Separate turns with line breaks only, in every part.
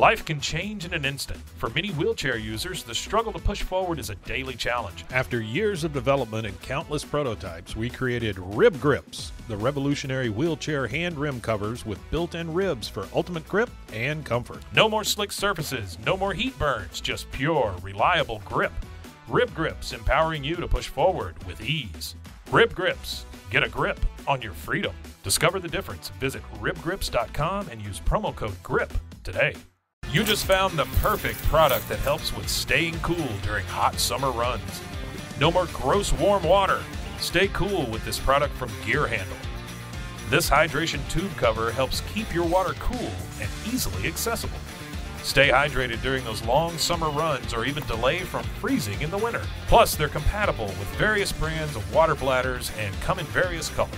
Life can change in an instant. For many wheelchair users, the struggle to push forward is a daily challenge.
After years of development and countless prototypes, we created Rib Grips, the revolutionary wheelchair hand rim covers with built in ribs for ultimate grip and comfort.
No more slick surfaces, no more heat burns, just pure, reliable grip. Rib Grips empowering you to push forward with ease. Rib Grips, get a grip on your freedom. Discover the difference. Visit ribgrips.com and use promo code GRIP today. You just found the perfect product that helps with staying cool during hot summer runs. No more gross warm water. Stay cool with this product from Gear Handle. This hydration tube cover helps keep your water cool and easily accessible. Stay hydrated during those long summer runs or even delay from freezing in the winter. Plus, they're compatible with various brands of water bladders and come in various colors.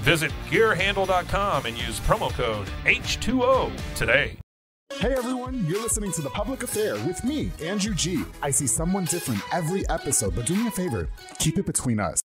Visit gearhandle.com and use promo code H2O today.
Hey everyone, you're listening to The Public Affair with me, Andrew G. I see someone different every episode, but do me a favor, keep it between us.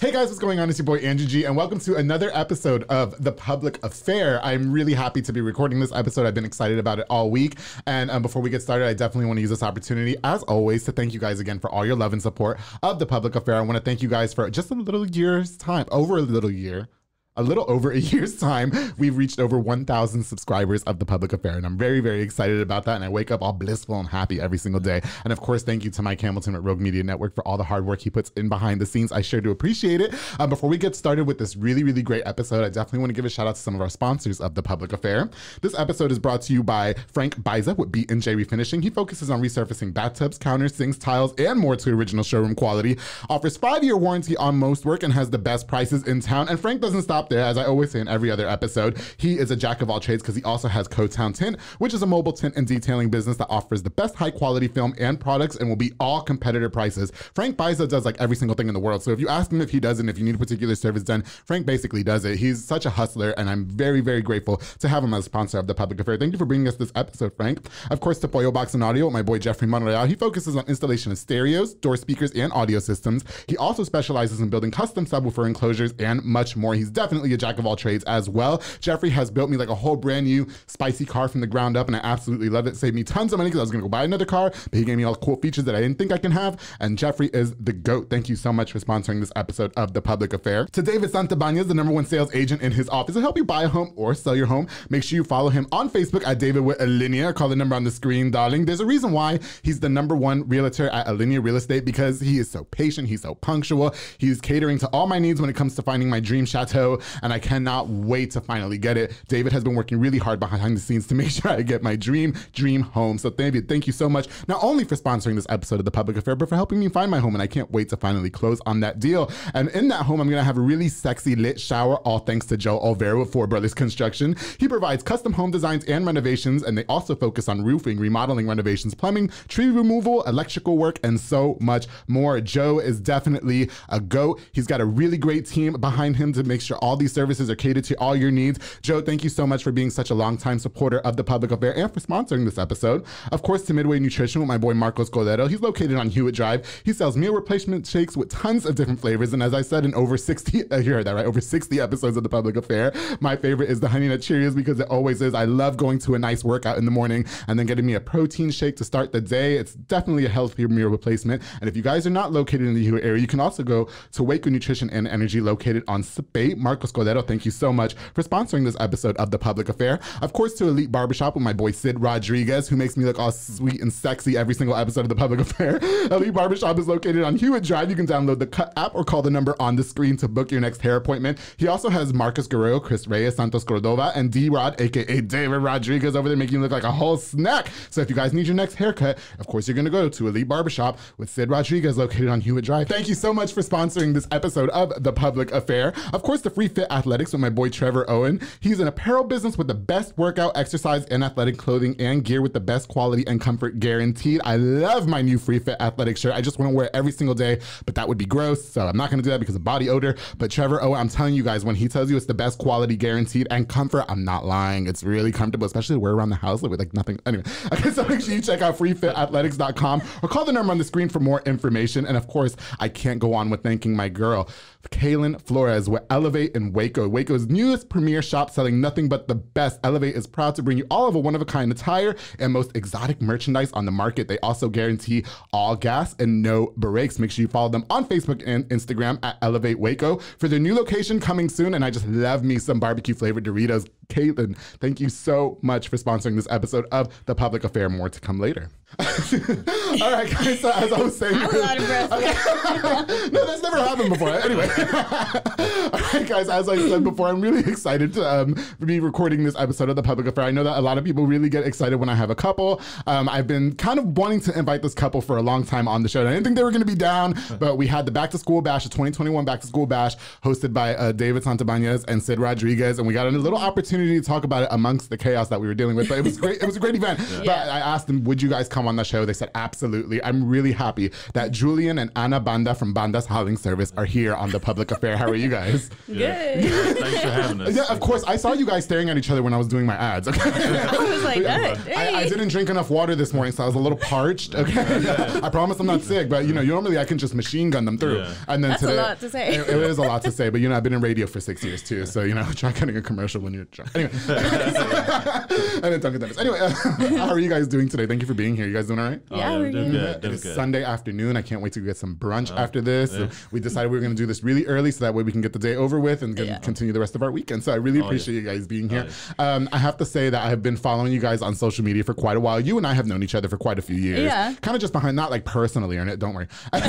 Hey guys, what's going on? It's your boy Andrew G, and welcome to another episode of The Public Affair. I'm really happy to be recording this episode. I've been excited about it all week. And um, before we get started, I definitely want to use this opportunity, as always, to thank you guys again for all your love and support of The Public Affair. I want to thank you guys for just a little year's time, over a little year a little over a year's time, we've reached over 1,000 subscribers of The Public Affair. And I'm very, very excited about that. And I wake up all blissful and happy every single day. And of course, thank you to Mike Hamilton at Rogue Media Network for all the hard work he puts in behind the scenes. I sure do appreciate it. Um, before we get started with this really, really great episode, I definitely want to give a shout out to some of our sponsors of The Public Affair. This episode is brought to you by Frank Biza with B&J Refinishing. He focuses on resurfacing bathtubs, counters, sinks, tiles, and more to original showroom quality. Offers five-year warranty on most work and has the best prices in town. And Frank doesn't stop there. As I always say in every other episode, he is a jack of all trades because he also has CoTown Tint, which is a mobile tint and detailing business that offers the best high quality film and products and will be all competitor prices. Frank Biza does like every single thing in the world. So if you ask him if he does it, if you need a particular service done, Frank basically does it. He's such a hustler, and I'm very, very grateful to have him as a sponsor of the Public Affair. Thank you for bringing us this episode, Frank. Of course, to Pollo Box and Audio, my boy Jeffrey Monreal. He focuses on installation of stereos, door speakers, and audio systems. He also specializes in building custom subwoofer enclosures and much more. He's definitely a jack of all trades as well. Jeffrey has built me like a whole brand new spicy car from the ground up, and I absolutely love it. Saved me tons of money because I was gonna go buy another car, but he gave me all the cool features that I didn't think I can have. And Jeffrey is the GOAT. Thank you so much for sponsoring this episode of The Public Affair. To David Santabanez, the number one sales agent in his office, to help you buy a home or sell your home, make sure you follow him on Facebook at David with Alinea. Call the number on the screen, darling. There's a reason why he's the number one realtor at Alinea Real Estate because he is so patient, he's so punctual, he's catering to all my needs when it comes to finding my dream chateau, and I cannot wait to finally get it. David has been working really hard behind the scenes to make sure I get my dream, dream home. So David, thank you so much, not only for sponsoring this episode of The Public Affair, but for helping me find my home, and I can't wait to finally close on that deal. And in that home, I'm gonna have a really sexy lit shower, all thanks to Joe Olvera with Four Brothers Construction. He provides custom home designs and renovations, and they also focus on roofing, remodeling, renovations, plumbing, tree removal, electrical work, and so much more. Joe is definitely a goat. He's got a really great team behind him to make sure all these services are catered to all your needs. Joe, thank you so much for being such a longtime supporter of the Public Affair and for sponsoring this episode. Of course, to Midway Nutrition with my boy Marcos Cordero. He's located on Hewitt Drive. He sells meal replacement shakes with tons of different flavors, and as I said in over 60, uh, you heard that right, over 60 episodes of the Public Affair, my favorite is the Honey Nut Cheerios because it always is. I love going to a nice workout in the morning and then getting me a protein shake to start the day. It's definitely a healthier meal replacement. And if you guys are not located in the Hewitt area, you can also go to Waco Nutrition and Energy located on Speight. Marcos Cordero, thank you so much for sponsoring this episode of the Public Affair. Of course, to Elite Barbershop with my boy Sid Rodriguez, who makes me look all sweet and sexy every single episode of the Public Affair. Elite Barbershop is located on Hewitt Drive. You can download the Cut app or call the number on the screen to book your next hair appointment. He also has Marcus Guerrero, Chris Reyes, Santos Cordova, and D Rod, aka David Rodriguez, over there making you look like a whole snack. So if you guys need your next haircut, of course, you're going to go to Elite Barbershop with Sid Rodriguez, located on Hewitt Drive. Thank you so much for sponsoring this episode of The Public Affair. Of course, the Free Fit Athletics with my boy Trevor Owen. He's an apparel business with the best workout, exercise, and athletic clothing and gear with the best quality and comfort guaranteed. I love my new Free Fit Athletic shirt. I just want to wear it every single day, but that would be gross. So I'm not going to do that because of body odor. But Trevor Owen, I'm telling you guys, when he tells you it's the best quality guaranteed and comfort, I'm not lying. It's really comfortable, especially to wear around the house with like nothing. Anyway, okay, so make sure you check out freefitathletics.com or call the number on the screen for more information. And of course, I can't go on with thanking my girl. Kaylin Flores with Elevate in Waco. Waco's newest premier shop selling nothing but the best. Elevate is proud to bring you all of a one of a kind attire and most exotic merchandise on the market. They also guarantee all gas and no breaks. Make sure you follow them on Facebook and Instagram at Elevate Waco for their new location coming soon. And I just love me some barbecue flavored Doritos. Caitlin, thank you so much for sponsoring this episode of The Public Affair. More to come later. All right, guys. So as I was saying,
I'm out of breath.
no, that's never happened before. Anyway, all right, guys. As I said before, I'm really excited to um, be recording this episode of the Public Affair. I know that a lot of people really get excited when I have a couple. Um, I've been kind of wanting to invite this couple for a long time on the show. I didn't think they were going to be down, but we had the Back to School Bash, the 2021 Back to School Bash, hosted by uh, David Santabanez and Sid Rodriguez, and we got a little opportunity to talk about it amongst the chaos that we were dealing with. But it was great. It was a great event. But I asked them, "Would you guys come on the show?" They said, "Absolutely." I'm really happy that Julian and Ana Banda from Banda's Hauling Service are here on the Public Affair. How are you guys?
Good.
Thanks for having us.
Yeah, of course. I saw you guys staring at each other when I was doing my ads. Okay.
I was like, that.
Oh, I, I didn't drink enough water this morning, so I was a little parched. Okay, I promise I'm not sick, but you know, normally I can just machine gun them through.
Yeah.
And then
That's a
today,
lot to say.
It, it is a lot to say, but you know, I've been in radio for six years too, so you know, try cutting a commercial when you're drunk. Anyway, and then Dunkin' Donuts. Anyway, how are you guys doing today? Thank you for being here. You guys doing all right?
Oh,
Yeah, we're
doing
good.
good.
It
Doing
is
good.
Sunday afternoon. I can't wait to get some brunch after this. So we decided we were going to do this really early so that way we can get the day over with and
Yeah.
continue the rest of our weekend. So I really appreciate you guys being here. Um, I have to say that I have been following you guys on social media for quite a while. You and I have known each other for quite a few years.
Yeah.
Kind of just behind, not like personally, or don't worry. and,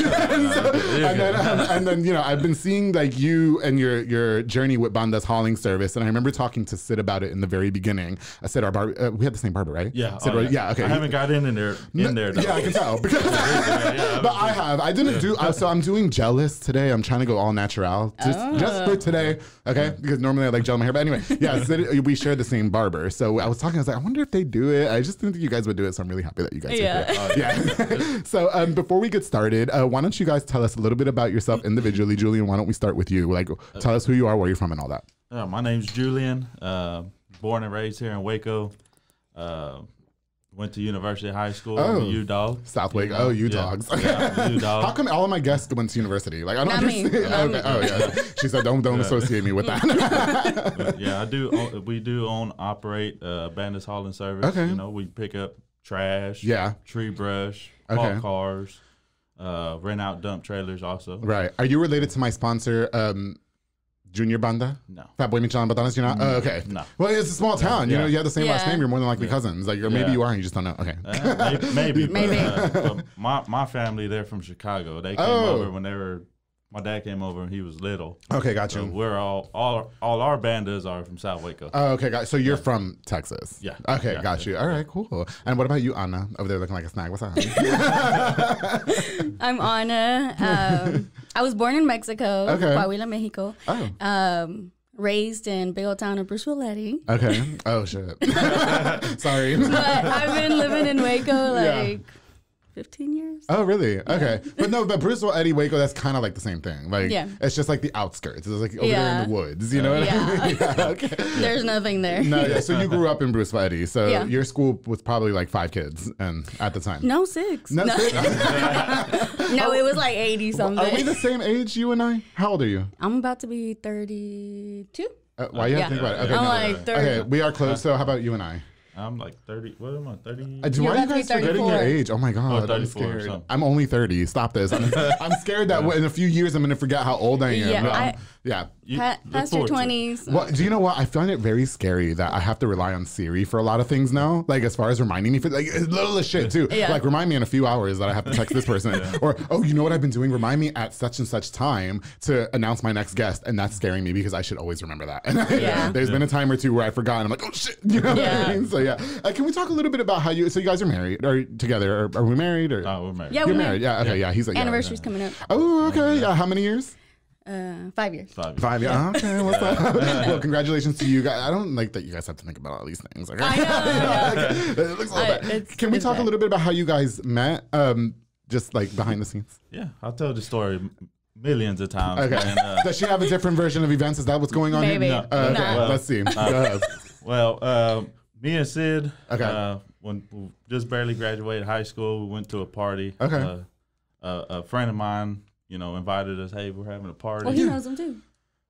so- and then, um, and then, you know, I've been seeing like you and your your journey with Banda's hauling service. And I remember talking to Sid about it in the very beginning. I said, our bar- uh, we had the same barber, right?
Yeah.
Sid,
oh,
right? yeah. Okay.
I haven't got in, in there. In there. Though.
Yeah, I can tell. Because
yeah,
but I have. I didn't do. Uh, so I'm doing jealous today. I'm trying to go all natural just just for today. Okay, because normally I like gel my hair. But anyway, yeah, so we share the same barber. So I was talking. I was like, I wonder if they do it. I just didn't think you guys would do it. So I'm really happy that you guys
Yeah.
are here. Yeah. so um, before we get started, uh, why don't you guys tell us a little bit about yourself individually, Julian? Why don't we start with you? Like, tell us who you are, where you're from, and all that.
Uh, my name's Julian. Uh, born and raised here in Waco. Uh, went to University High School.
Oh.
I'm a U Dog.
South Wake. Oh, you dogs.
Yeah, U
How come all of my guests went to university? Like I don't
Not me.
understand. Okay. Oh yeah. She said, "Don't don't associate me with that."
yeah, I do. We do own operate uh, Banda's Hauling Service.
Okay.
You know, we pick up trash.
Yeah.
Tree brush.
Okay.
Cars. Uh, rent out dump trailers also.
right. Are you related to my sponsor, um, Junior Banda?
No.
Fat Boy Michelin Batanas, you're not? Oh, okay.
No.
Well, it's a small town. You
Yeah.
know, you have the same last name. You're more than likely cousins. Like, or maybe
Yeah.
you are and you just don't know. Okay.
Uh, maybe, maybe.
Maybe.
But, uh, but my my family, they're from Chicago. They came
Oh.
over when they were. My dad came over when he was little.
okay, got
So
you.
we're all all all our bandas are from South Waco.
Oh, okay, got So you're from Texas?
Yeah.
Okay,
Yeah.
got you. All right, cool. And what about you, Ana? Over there looking like a snag. What's up?
I'm Ana. Um, I was born in Mexico,
Okay.
Coahuila, Mexico.
oh,
Um, raised in big old town of Bruceville.
okay. Oh, shit. Sorry.
But I've been living in Waco
Yeah.
like 15 years.
Oh, really? Okay. But no, but Bruceville, Eddy, Waco, that's kind of like the same thing. Like,
Yeah.
it's just like the outskirts. It's like over there in the woods. You know what I
Yeah.
mean? yeah. Okay.
There's nothing there.
No, yeah. So you grew up in Bruce Eddy. So
Yeah.
your school was probably like five kids and at the time.
No, six.
No,
No,
six?
no, it was like 80 something.
Are we the same age, you and I? How old are you?
I'm about to be 32.
Uh, why you have to think about it? Okay,
I'm
no.
like 30.
okay, we are close. So how about you and I?
I'm like thirty. What am I? Thirty.
Uh, do-
You're
why are you
about to be
guys forgetting your age? Oh my god, I'm
or
scared. I'm only 30. Stop this. I'm, I'm scared that in a few years I'm going to forget how old I am.
Yeah,
Um,
I-
yeah.
You
Pa- past your
forward to it.
20s.
Well, do you know what? I find it very scary that I have to rely on Siri for a lot of things now. Like as far as reminding me for like it's little as shit too.
Yeah.
Like remind me in a few hours that I have to text this person, or oh, you know what I've been doing? Remind me at such and such time to announce my next guest, and that's scaring me because I should always remember that. And
Yeah.
there's been a time or two where I forgot, and I'm like, oh shit, you know what I
Yeah.
mean? So yeah, uh, can we talk a little bit about how you? So you guys are married, or together? Or, are we married? Or
Oh, we're married.
Yeah,
you're
we're
married? Yeah. Okay. Yeah. He's like yeah,
Anniversary's coming up.
Oh, okay. Yeah. How many years?
Uh, five years.
Five.
Five, yeah. Okay, what's up? well, congratulations to you guys. I don't like that you guys have to think about all these things. Okay?
I know, I know.
it looks a little bad. Can we
it's
talk a little bit about how you guys met? Um, just like behind the scenes.
Yeah, I'll tell the story millions of times.
Okay.
Man. Uh,
Does she have a different version of events? Is that what's going on
Maybe.
here?
No.
Uh, okay,
No.
let's see. Go ahead.
well, uh, me and Sid.
Okay.
Uh, when we just barely graduated high school, we went to a party.
Okay.
Uh, a, a friend of mine, you know, invited us. Hey, we're having a party.
Well, he knows them too.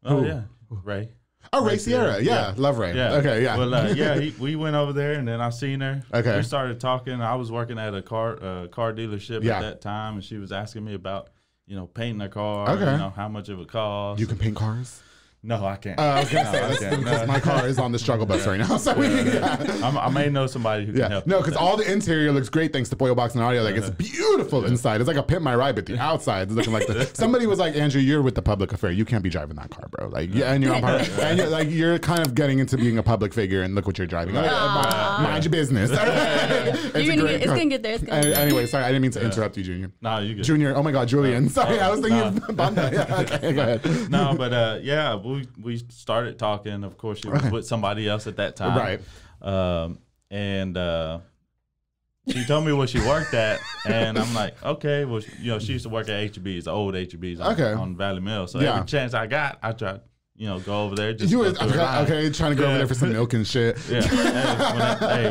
Oh yeah, Ray.
Oh, Ray Sierra. Yeah, love Ray.
Yeah.
Okay, yeah.
Well, uh, yeah, he, we went over there, and then I seen her.
Okay.
We started talking. I was working at a car uh, car dealership
Yeah.
at that time, and she was asking me about you know painting a car.
Okay.
You know how much it would cost.
you can paint cars.
No, I can't.
Uh, I was gonna
No,
say
I
that's
can't.
because
No.
my car is on the struggle bus right now. So yeah.
I'm, I may know somebody who can
Yeah,
help.
no, because all the interior looks great thanks to Boyle Box and Audio. Like it's beautiful inside. It's like a pimp my ride, but the outside is looking like the. Somebody was like, Andrew, you're with the public affair. You can't be driving that car, bro. Like, yeah, and you're on public, and you're like you're kind of getting into being a public figure, and look what you're driving. Like, mind, mind your business. It's
You're gonna get, it's gonna get there. It's gonna
Any-
get.
Anyway, sorry, I didn't mean to interrupt you, Junior.
no, you good.
Junior, oh my God, Julian. Sorry, I was thinking
nah.
of Banda. Yeah, okay, go ahead.
no, but uh, yeah, we we started talking. Of course, she was with somebody else at that time,
Right.
Um, and uh, she told me where she worked at, and I'm like, okay, well, you know, she used to work at HEB's, the old HEB's on,
Okay.
on Valley Mill. So
Yeah.
every chance I got, I tried, you know, go over there. Just
You
go
were okay, okay, trying to go over there for some milk and shit.
Yeah. Hey, when I- hey,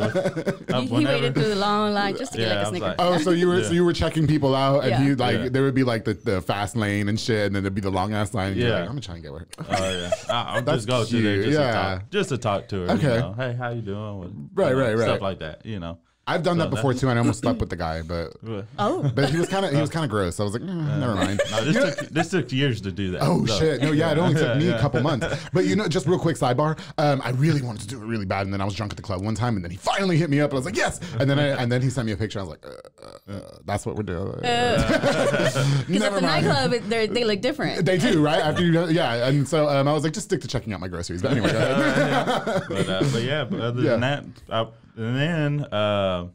uh,
He, he waited through the long line just to get
Yeah,
like
I
a
was
Snicker.
like-
Oh, so you were so you were checking people out, and
Yeah.
you like
Yeah.
there would be like the, the fast lane and shit, and then there'd be the long ass line. And you're
Yeah.
like, I'm gonna try and get with her.
Oh yeah, I, I'll
That's
just go to there just
yeah.
to talk, just to talk to her.
Okay.
You know, hey, how you doing? What-
Right,
you know,
right, right.
Stuff like that. You know.
I've done that before too, and I almost slept with the guy, but
Oh,
but he was kind of he was kind of gross. I was like, eh, never mind.
No, this took this took years to do that.
Oh
So-
shit! No, yeah, it only took
Yeah,
me a couple months. But you know, just real quick sidebar. Um, I really wanted to do it really bad, and then I was drunk at the club one time, and then he finally hit me up, and I was like, yes. And then I, and then he sent me a picture. I was like, uh, uh, uh, that's what we're doing.
because at
Never
the
mind.
nightclub, it, they're- they look different.
They do, right? After you, know, yeah. And so um, I was like, just stick to checking out my groceries. But anyway, go ahead.
but, uh, but yeah, but other
Yeah.
than that, I, and then uh,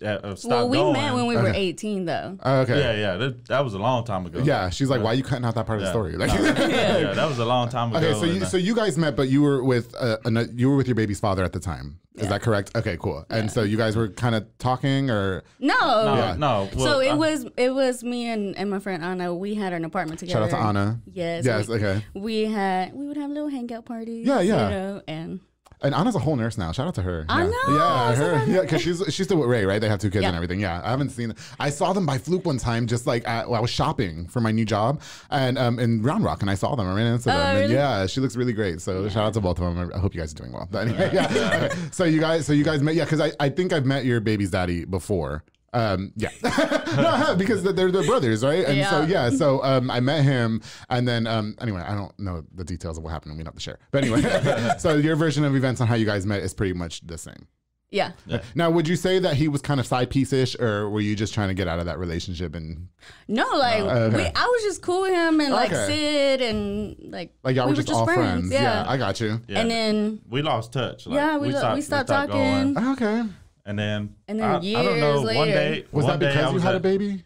yeah, uh, stopped
well, we
going.
met when we were
Okay.
18, though.
Oh, okay.
yeah, yeah, that, that was a long time ago.
Yeah, she's like, "Why are you cutting out that part of the
Yeah.
story?" Like,
yeah, yeah, that was a long time ago.
okay, so you,
uh,
so you guys met, but you were with uh, ano- you were with your baby's father at the time. Is that correct? Okay, cool. And so you guys were kind of talking, or
No.
no,
Yeah.
no. Well,
so it
I-
was it was me and, and my friend Anna. We had an apartment together.
shout out to Anna.
Yes.
Yes.
We,
Okay.
we had we would have little hangout parties.
Yeah, yeah.
You know, and
And Anna's a whole nurse now. Shout out to her.
I
yeah. Yeah, her. Yeah, because she's she's still with Ray, right? They have two kids
Yeah.
and everything. Yeah, I haven't seen. I saw them by fluke one time, just like at, well, I was shopping for my new job, and um in Round Rock, and I saw them. I ran into them, and
Oh, really?
yeah, she looks really great. So shout out to both of them. I hope you guys are doing well. But anyway, yeah. Okay. So you guys, so you guys met, yeah, because I I think I've met your baby's daddy before. Um, yeah, no, I because they're, they're brothers, right? And so
Yeah.
yeah, so um, I met him, and then um, anyway, I don't know the details of what happened. We don't have to share, but anyway, so your version of events on how you guys met is pretty much the same.
yeah.
Now, would you say that he was kind of side piece ish, or were you just trying to get out of that relationship and
No, like
okay.
we, I was just cool with him and like
Okay.
Sid and like
like y'all
we
were just, all friends?
Yeah.
I got you.
yeah,
and then
we lost touch. Like,
yeah, we, lo- we stopped talking.
going.
Okay.
And then
And then
I, I don't
years
know. One day
Was
one
that
day I
because you had
at-
a baby?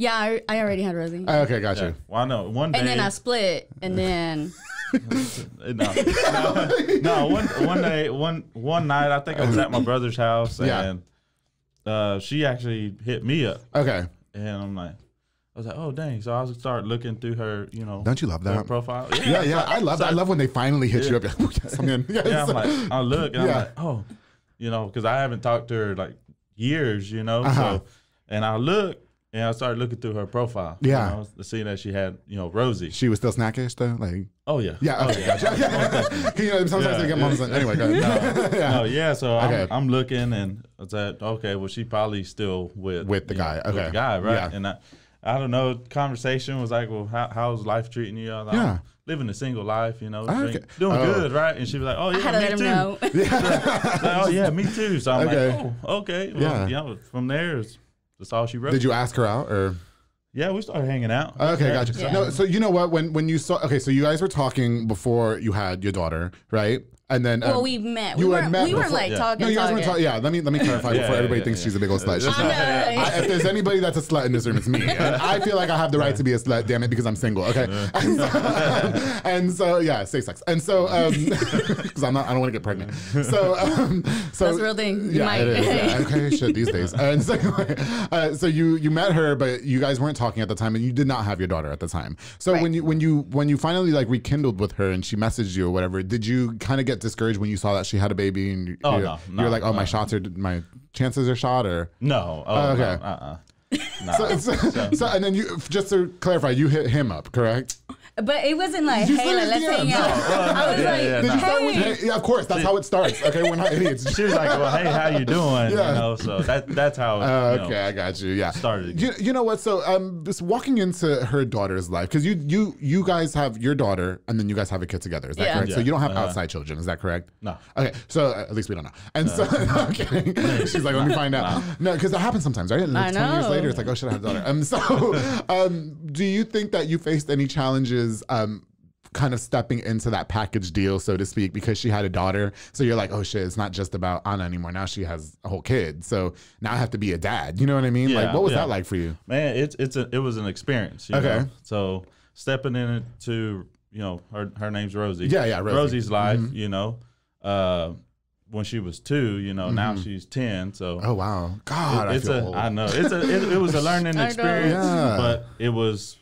Yeah, I, I already had Rosie.
Okay, got
Yeah.
you.
Well, I know one day.
and then I split, and then
no, no, no, one one day, one one night, I think I was at my brother's house,
Yeah.
and uh, she actually hit me up,
Okay.
and I'm like, I was like, oh dang! So I was start looking through her, you know,
Don't you love that?
profile.
Yeah, yeah. I love that. I love when they finally hit you up. You're like, "Oh, yes, I'm in. Yes.
yeah. I'm like, I look, and
Yeah.
I'm like, oh, you know, because I haven't talked to her like years, you know.
Uh-huh.
So, and I look, and I started looking through her profile.
Yeah.
you know, to see that she had, you know, Rosie.
she was still snackish though. Like,
Oh yeah,
yeah.
oh,
Okay,
yeah.
gotcha. Yeah. you know, sometimes
Yeah,
they get
yeah.
moms. Anyway, go ahead. yeah.
Oh yeah, so
Okay.
I'm, I'm looking and I said, okay, well she probably still with
With the
you know,
guy,
with
okay.
the guy, right?
Yeah.
And I, I don't know. Conversation was like, well, how, how's life treating you? Like,
Yeah.
"I'm living a single life, you know,
Okay.
drink- doing
Oh.
good, right? And she was like, oh yeah,
I had to
me
let him
too.
know.
Like, oh yeah, me too. So I'm
Okay.
like, oh, okay, well,
Yeah.
yeah. From there, it's, that's all she wrote.
Did you ask her out or?
Yeah, we started hanging out.
Okay,
yeah.
gotcha.
Yeah.
No, so you know what? When when you saw, okay, so you guys were talking before you had your daughter, right? And then um,
well, we met.
you
we
had
weren't,
met
we weren't like
Yeah.
talking.
no, you guys weren't
talking.
talking. Yeah, let me let me clarify
Yeah,
before
yeah,
everybody
yeah,
thinks
yeah.
she's a big old slut.
I
not. I, if there's anybody that's a slut in this room, it's me. And I feel like I have the right to be a slut, damn it, because I'm single. Okay, and, so, and so yeah, safe sex. And so because I'm not, I don't want to get pregnant. So um, so
That's a real thing. You
Yeah,
might.
it is. Yeah. Okay, shit these days. And so, uh, so you you met her, but you guys weren't talking at the time, and you did not have your daughter at the time. So
Right.
when you when you when you finally like rekindled with her and she messaged you or whatever, did you kind of get discouraged when you saw that she had a baby and you,
Oh,
you're,
no, no,
you're like, oh, my shots are my chances are shot or
No. Oh,
Oh, okay.
No, uh-uh. Nah.
so, so, so and then you just to clarify, you hit him up, correct?
But it wasn't like,
You
hey, like, let's
DM.
hang
No,
out.
no,
I was
yeah,
like,
yeah,
Did you start with,
hey.
hey, yeah, of course. That's how it starts. Okay, we're not idiots.
She was like, "Well, hey, how you doing?"
Yeah.
You know, so that that's how.
Uh,
you know,
okay, I got you. Yeah,
started
You, you know what? So, um, just walking into her daughter's life because you you you guys have your daughter and then you guys have a kid together. Is that
Yeah.
correct? So you don't have
Uh-huh.
outside children. Is that correct?
No.
Okay, so uh, at least we don't know. And so, okay, she's like, let me find out. No, because that happens sometimes, right? And
I
Twenty years later, it's like, oh, should I have a daughter? Um, so, um, do you think that you faced any challenges? Um, kind of stepping into that package deal, so to speak, because she had a daughter. So you're like, oh shit, it's not just about Ana anymore. Now she has a whole kid. So now I have to be a dad. You know what I mean? like, what was
yeah.
that like for you?
man, it's it's a it was an experience. You
Okay.
Know? So stepping into you know her her name's Rosie.
Yeah, yeah, Rosie. Mm-hmm.
Rosie's life. You know, uh, when she was two, you know, now she's ten. So
Oh wow, God,
it's
I feel
a
old.
I know it's a it, it was a learning experience,
Yeah.
but it was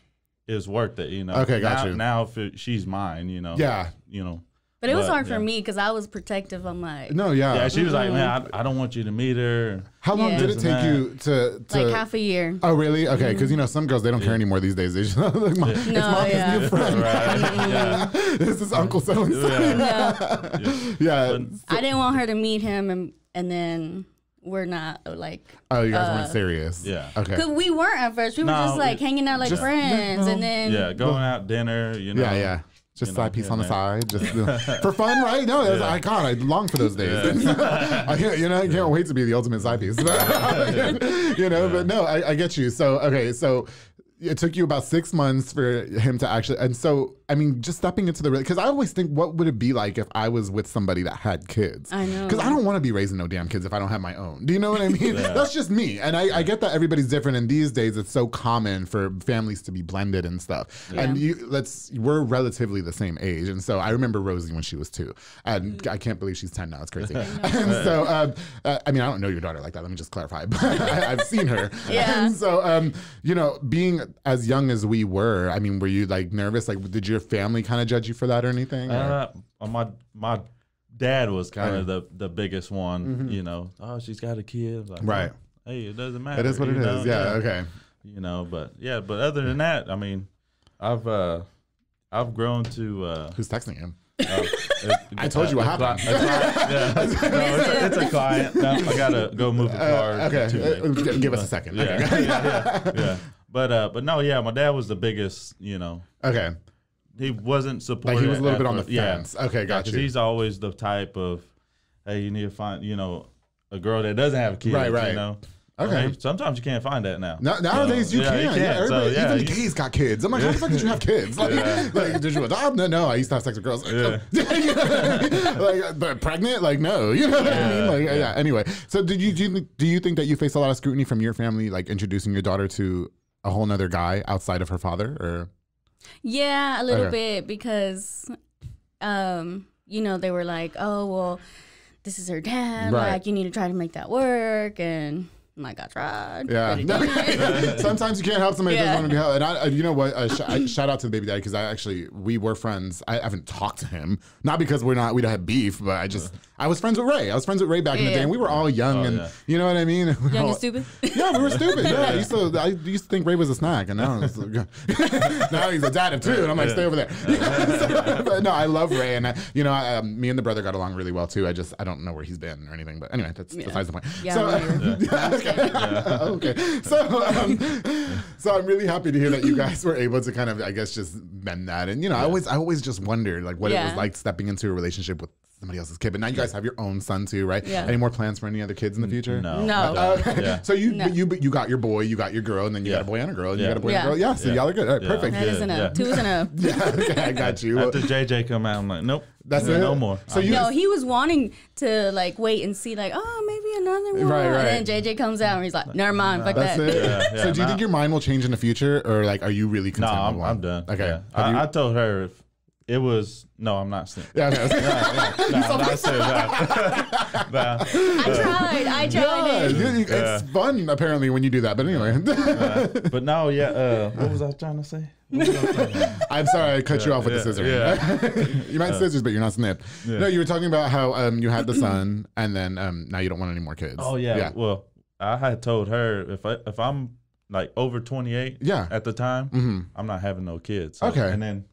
it was worth it. You know.
Okay, got
now,
you.
Now if it, she's mine, you know.
Yeah.
You know.
But it was
But,
hard for me because I was protective. I'm like,
no, yeah.
Yeah, she was like, mm-hmm. man, I, I don't want you to meet her.
How long
Yeah.
did it take you to to?
like half a year.
Oh really? Okay, because you know some girls they don't care anymore these days. They just like, "Mom, it's
No,
mom's
yeah.
new friend.
right. yeah.
this is Uncle so and so.
Yeah.
Yeah.
But-
I didn't want her to meet him, and and then we're not like.
Oh, you guys
Uh,
weren't serious.
Yeah.
Okay.
Cause we weren't at first. We were
No,
just like
it-
hanging out like
Just-
friends,
no.
and then
Yeah, going out dinner, you know.
Yeah, yeah. Just
you know,
side piece
here
on the
and
side, just for fun, right? No, that's
Yeah.
I can't. I long for those days. I can't, you know, I can't wait to be the ultimate side piece. you know, but no, I, I get you. So okay, so it took you about six months for him to actually, and so I mean, just stepping into the because I always think, what would it be like if I was with somebody that had kids?
I know.
because I don't want to be raising no damn kids if I don't have my own. Do you know what I mean? That's just me, and I, I get that everybody's different. And these days, it's so common for families to be blended and stuff. And you, let's we're relatively the same age, and so I remember Rosie when she was two, and I can't believe she's ten now. It's crazy. and so, um, uh, I mean, I don't know your daughter like that. Let me just clarify. But I, I've seen her.
Yeah.
And so, um, you know, being as young as we were, I mean, were you like nervous? Like, did your family kind of judge you for that or anything? or-
Uh, my my dad was kind
Yeah.
of the the biggest one. You know, oh, she's got a kid. Like.
Right.
Hey, it doesn't matter.
it is what it
you
is.
know?
Yeah. Okay.
You know, but yeah, but other than that, I mean, I've uh, I've grown to. Uh,
Who's texting him?
I
told you what happened.
yeah, no, it's, a, it's a client. No, I gotta go move the car.
Uh, okay. Uh, give us a second.
Yeah,
Okay.
yeah, yeah, yeah. But uh, but no, yeah, my dad was the biggest. You know,
okay.
He wasn't supportive.
Like he was a little bit on the
fence. Yeah.
Okay, got
because
you.
he's always the type of, hey, you need to find, you know, a girl that doesn't have kids.
Right, right.
You know,
Okay.
Sometimes you can't find that now.
No, nowadays
So,
you
yeah,
can.
you
Yeah,
can't.
everybody,
So, yeah,
even the gays got kids. I'm like, how the fuck did you have kids? Like, like, did you adopt? No, no. I used to have sex with girls. Like, like, but pregnant? Like, no. You know what I mean? Like, yeah. Anyway, so did you do you, do you think that you face a lot of scrutiny from your family, like introducing your daughter to a whole nother guy outside of her father, or?
Yeah, a little
Okay.
bit because, um, you know, they were like, "Oh, well, this is her dad.
Right.
Like, you need to try to make that work." And I'm like, I tried.
Yeah.
but it didn't.
Sometimes you can't help somebody
Yeah.
doesn't want to be helped. And I, I- you know what? Uh, sh- I, shout out to the baby daddy because I actually we were friends. I haven't talked to him, not because we're not we don't have beef, but I just I was friends with Ray. I was friends with Ray back in the day, and we were all young,
Oh,
and
yeah.
you know what I mean. We
Young
all-
and stupid.
Yeah, we were stupid. Yeah, I used to I used to think Ray was a snack, and now it's, now he's a dad of two, and I'm like, stay over there. So, but no, I love Ray, and I, you know, I, um, me and the brother got along really well too. I just I don't know where he's been or anything, but anyway, that's besides the point.
Yeah,
so,
I'm
yeah, okay. okay. So, um, so I'm really happy to hear that you guys were able to kind of, I guess, just mend that. And you know, I always, I always just wondered like what it was like stepping into a relationship with somebody else's kid. But now you guys have your own son too, right?
Yeah.
Any more plans for any other kids in the future?
No.
No.
Uh, okay.
Yeah.
So you,
No.
but you, but you got your boy, you got your girl, and then you
Yeah.
got a boy and a girl, and you
Yeah.
got a boy
Yeah.
and a girl. Yeah. So
Yeah.
y'all are good. All right, perfect.
That is
Yeah,
enough.
yeah.
Two is enough.
Yeah. Okay, I got you.
After JJ come out, I'm like, nope.
That's
no,
it?
No more.
So you-
No, he was wanting to like wait and see, like, oh, maybe another one.
Right, right.
And then JJ comes out and he's like, never mind, fuck
That's
that.
it.
Yeah, yeah,
so do you think your mind will change in the future, or like, are you really
No,
content? with
I'm,
one?
I'm done.
Okay.
Yeah. I, I told her if it was no, I'm not saying.
yeah. Okay.
No, I'm not saying that. Nah.
I tried. I tried
Yeah,
it.
you- you- it's fun apparently when you do that. But anyway,
But no, yeah. Uh, what was I trying to say? I saying?
I'm sorry I cut you off with
yeah,
the scissors.
yeah.
you might scissors, but you're not snip.
Yeah.
No, you were talking about how um, you had the son, and then um, now you don't want any more kids.
Oh yeah.
yeah,
Well, I had told her if I if I'm like over 28
Yeah.
at the time,
Mhm.
I'm not having no kids. So-
Okay.
And then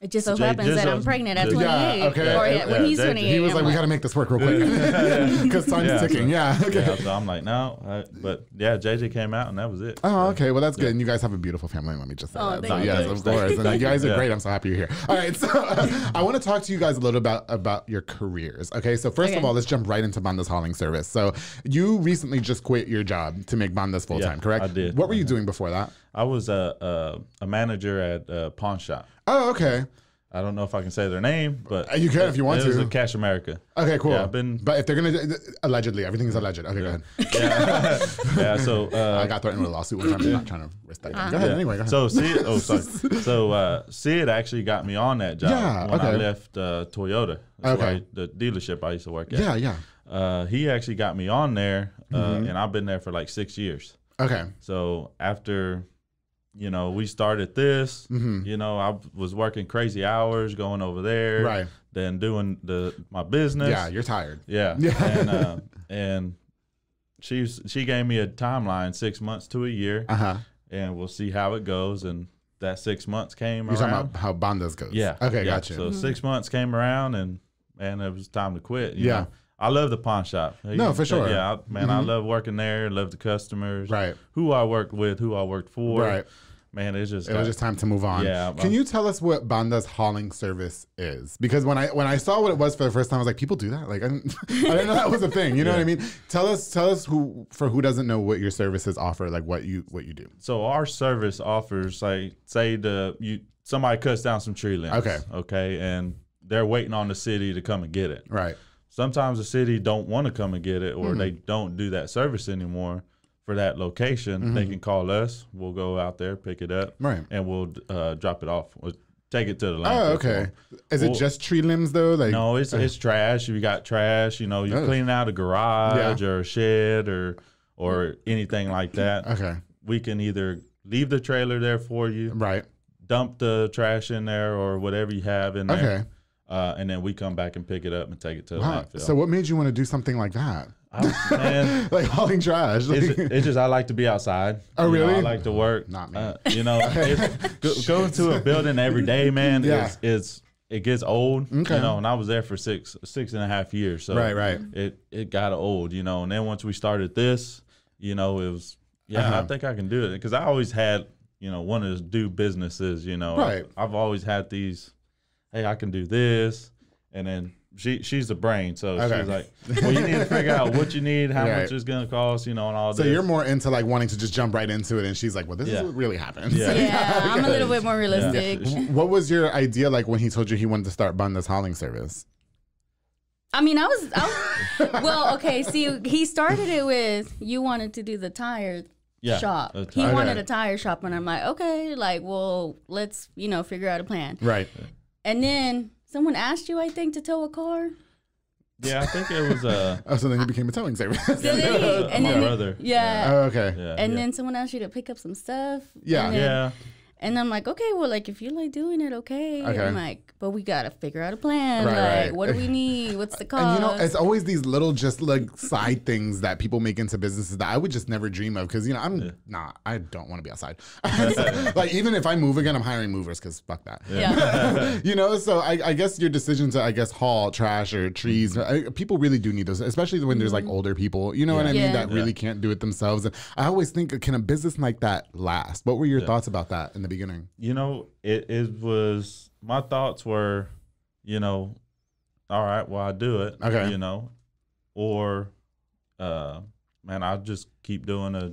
It just so
Jay-
happens
just
that I'm pregnant at 28.
Yeah, okay.
Or
Yeah,
yeah, when
yeah,
he's 28.
He was
I'm
like, we got to make this work real quick because time's
Yeah,
ticking.
so-
Yeah. Okay.
Yeah, so I'm like, no, I, but yeah, JJ came out and that was it.
Oh, okay. Well, that's good. And you guys have a beautiful family. Let me just say
Oh,
that.
thank
So,
you.
yes,
Thanks,
of course. And you guys are
Yeah.
great. I'm so happy you're here. All right. So I want to talk to you guys a little about about your careers. Okay. So first of all, let's jump right into Banda's hauling service. So you recently just quit your job to make Banda's full time,
Yeah,
correct?
I did.
What were you mm-hmm. doing before that?
I was a a, a manager at a pawn shop.
Oh, okay.
I don't know if I can say their name, but
Uh, you can if you want
it was
to.
a Cash America.
Okay, cool.
Yeah, I've been-
But if they're gonna allegedly, everything is alleged. Okay, go ahead.
Yeah, yeah. So uh,
I got threatened with a lawsuit one time. I'm not trying to risk that. Go ahead. Anyway, go ahead.
So Sid, oh sorry. So uh, Sid actually got me on that job
Yeah,
when I left uh, Toyota. That's
Okay.
why- the dealership I used to work at.
yeah, yeah.
Uh, he actually got me on there, uh,
Mm-hmm.
and I've been there for like six years.
Okay.
So after, you know, we started this,
Mm-hmm.
you know, I was working crazy hours going over there,
Right.
Then doing the my business.
Yeah, you're tired.
Yeah.
Yeah.
And uh, and she's she gave me a timeline six months to a year,
Uh huh.
and we'll see how it goes. And that six months came
You're talking about how Bandas goes.
yeah.
Okay,
yeah.
gotcha.
So six months came around, and man, it was time to quit. you
Yeah.
know. I love the pawn shop.
No, for sure. Mm-hmm.
Yeah, I, man, I love working there. Love the customers.
Right.
Who I worked with, who I worked for.
Right.
Man, it's just
It was just time to move on.
Yeah,
Can you tell us what Banda's hauling service is? Because when I when I saw what it was for the first time, I was like, people do that. Like I didn't, I didn't know that was a thing. You know what I mean? Tell us tell us who for who doesn't know what your services offer, like what you what you do.
so our service offers like say the you somebody cuts down some tree limbs.
Okay.
Okay, and they're waiting on the city to come and get it.
Right.
Sometimes the city don't want to come and get it, or they mm-hmm. don't do that service anymore for that location. They mm-hmm. can call us. We'll go out there, pick it up,
Right.
and we'll uh, drop it off. We'll take it to the landfill.
Oh, okay. Is it
Well-
just tree limbs though? Like
No, it's uh. it's trash. If you got trash, you know, you're
Oh.
cleaning out a garage or a shed or or anything like that.
Okay.
We can either leave the trailer there for you,
Right.
dump the trash in there or whatever you have in there,
Okay.
Uh, and then we come back and pick it up and take it to the
Wow.
landfill.
So what made you want to do something like that?
I- man,
like hauling trash. Like,
it's, it's just I like to be outside.
Oh,
You know,
really?
I like to work.
Not me.
Uh, you know, it's, go, going to a building every day, man.
Yeah.
Is is it gets old.
Okay.
You know, and I was there for six six and a half years. So
Right, right.
It it got old. You know, and then once we started this, you know, it was yeah.
Uh-huh.
I think I can do it because I always had you know wanted to do businesses. You know,
Right.
I've always had these. Hey, I can do this, and then. She, she's the brain, so
Okay.
she's like, well, you need to figure out what you need, how
Right.
much it's gonna cost, you know, and all
so
this.
you're more into like wanting to just jump right into it, and she's like, "Well, this is what really happens."
Yeah.
Yeah, I'm a little bit more realistic.
what was your idea like when he told you he wanted to start Banda's hauling service?
I mean, I was, I was well, okay. See, he started it with you wanted to do the tire
Yeah,
shop.
a
He
tire-
wanted a tire shop, and I'm like, okay, like, well, let's you know figure out a plan.
Right.
And then someone asked you, I think, to tow a car.
Yeah, I think it was uh,
Oh, so then he became a towing service.
So then and
my
then
brother.
yeah.
oh, okay.
Yeah,
And
yeah.
then someone asked you to pick up some stuff.
Yeah.
Then,
yeah,
and I'm like, okay, well, like if you like doing it, okay.
Okay.
I'm like, but we gotta figure out a plan.
Right,
like,
right.
what do we need? What's the cost?
And you know, it's always these little, just like side things that people make into businesses that I would just never dream of. Because you know, I'm not. I don't want to be outside. like even if I move again, I'm hiring movers because fuck that.
yeah.
you know, so I, I guess your decision to I guess haul trash or trees, I, people really do need those, especially when there's like mm-hmm. older people. You know what I mean?
Yeah.
That really can't do it themselves. And I always think, can a business like that last? What were your thoughts about that in the beginning?
you know, it it was my thoughts were, you know, all right, well I do it,
Okay.
you know, or, uh, man, I'll just keep doing a,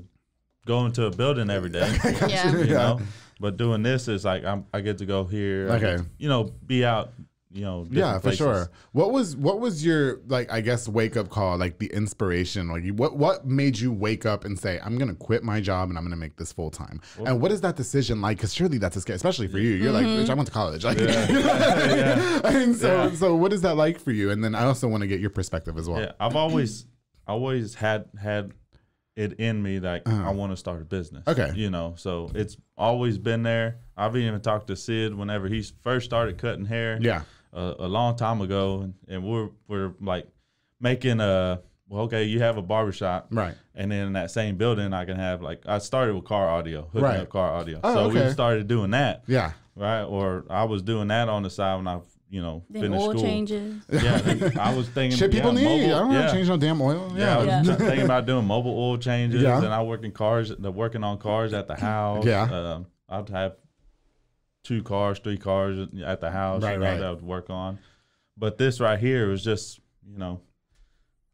going to a building every day,
Yeah.
you know, but doing this is like I'm I get to go here, I get
Okay.
to, you know, be out, you know,
Yeah,
different
for sure. What was what was your like I guess wake up call, like the inspiration? Like you- what what made you wake up and say, I'm gonna quit my job and I'm gonna make this full time? And what is that decision like? Because surely that's a scare, especially for you. You're like, bitch, I went to college. Like, you know what I mean? And so
Yeah.
so what is that like for you? And then I also want to get your perspective as well.
Yeah, I've always, always had had it in me like I want to start a business.
Uh-huh. Okay.
you know, so it's always been there. I've even talked to Sid whenever he first started cutting hair.
Yeah.
A, a long time ago, and, and we're we're like making a well, okay, you have a barbershop,
Right.
And then in that same building, I can have like I started with car audio, hooking
Right.
up car audio.
Oh,
so
okay.
we started doing that.
Yeah.
right? Or I was doing that on the side when I, you know,
Then
finished
oil
school.
changes.
Yeah, I was thinking
Shit people
yeah,
need.
mobile-
I don't want
yeah.
to change no damn oil.
Yeah, I was
Yeah.
thinking about doing mobile oil changes,
Yeah.
and I work in cars, the working on cars at the house.
Yeah.
um, I'd have two cars, three cars at the house
Right,
you know,
right.
that I would work on. But this right here was just, you know,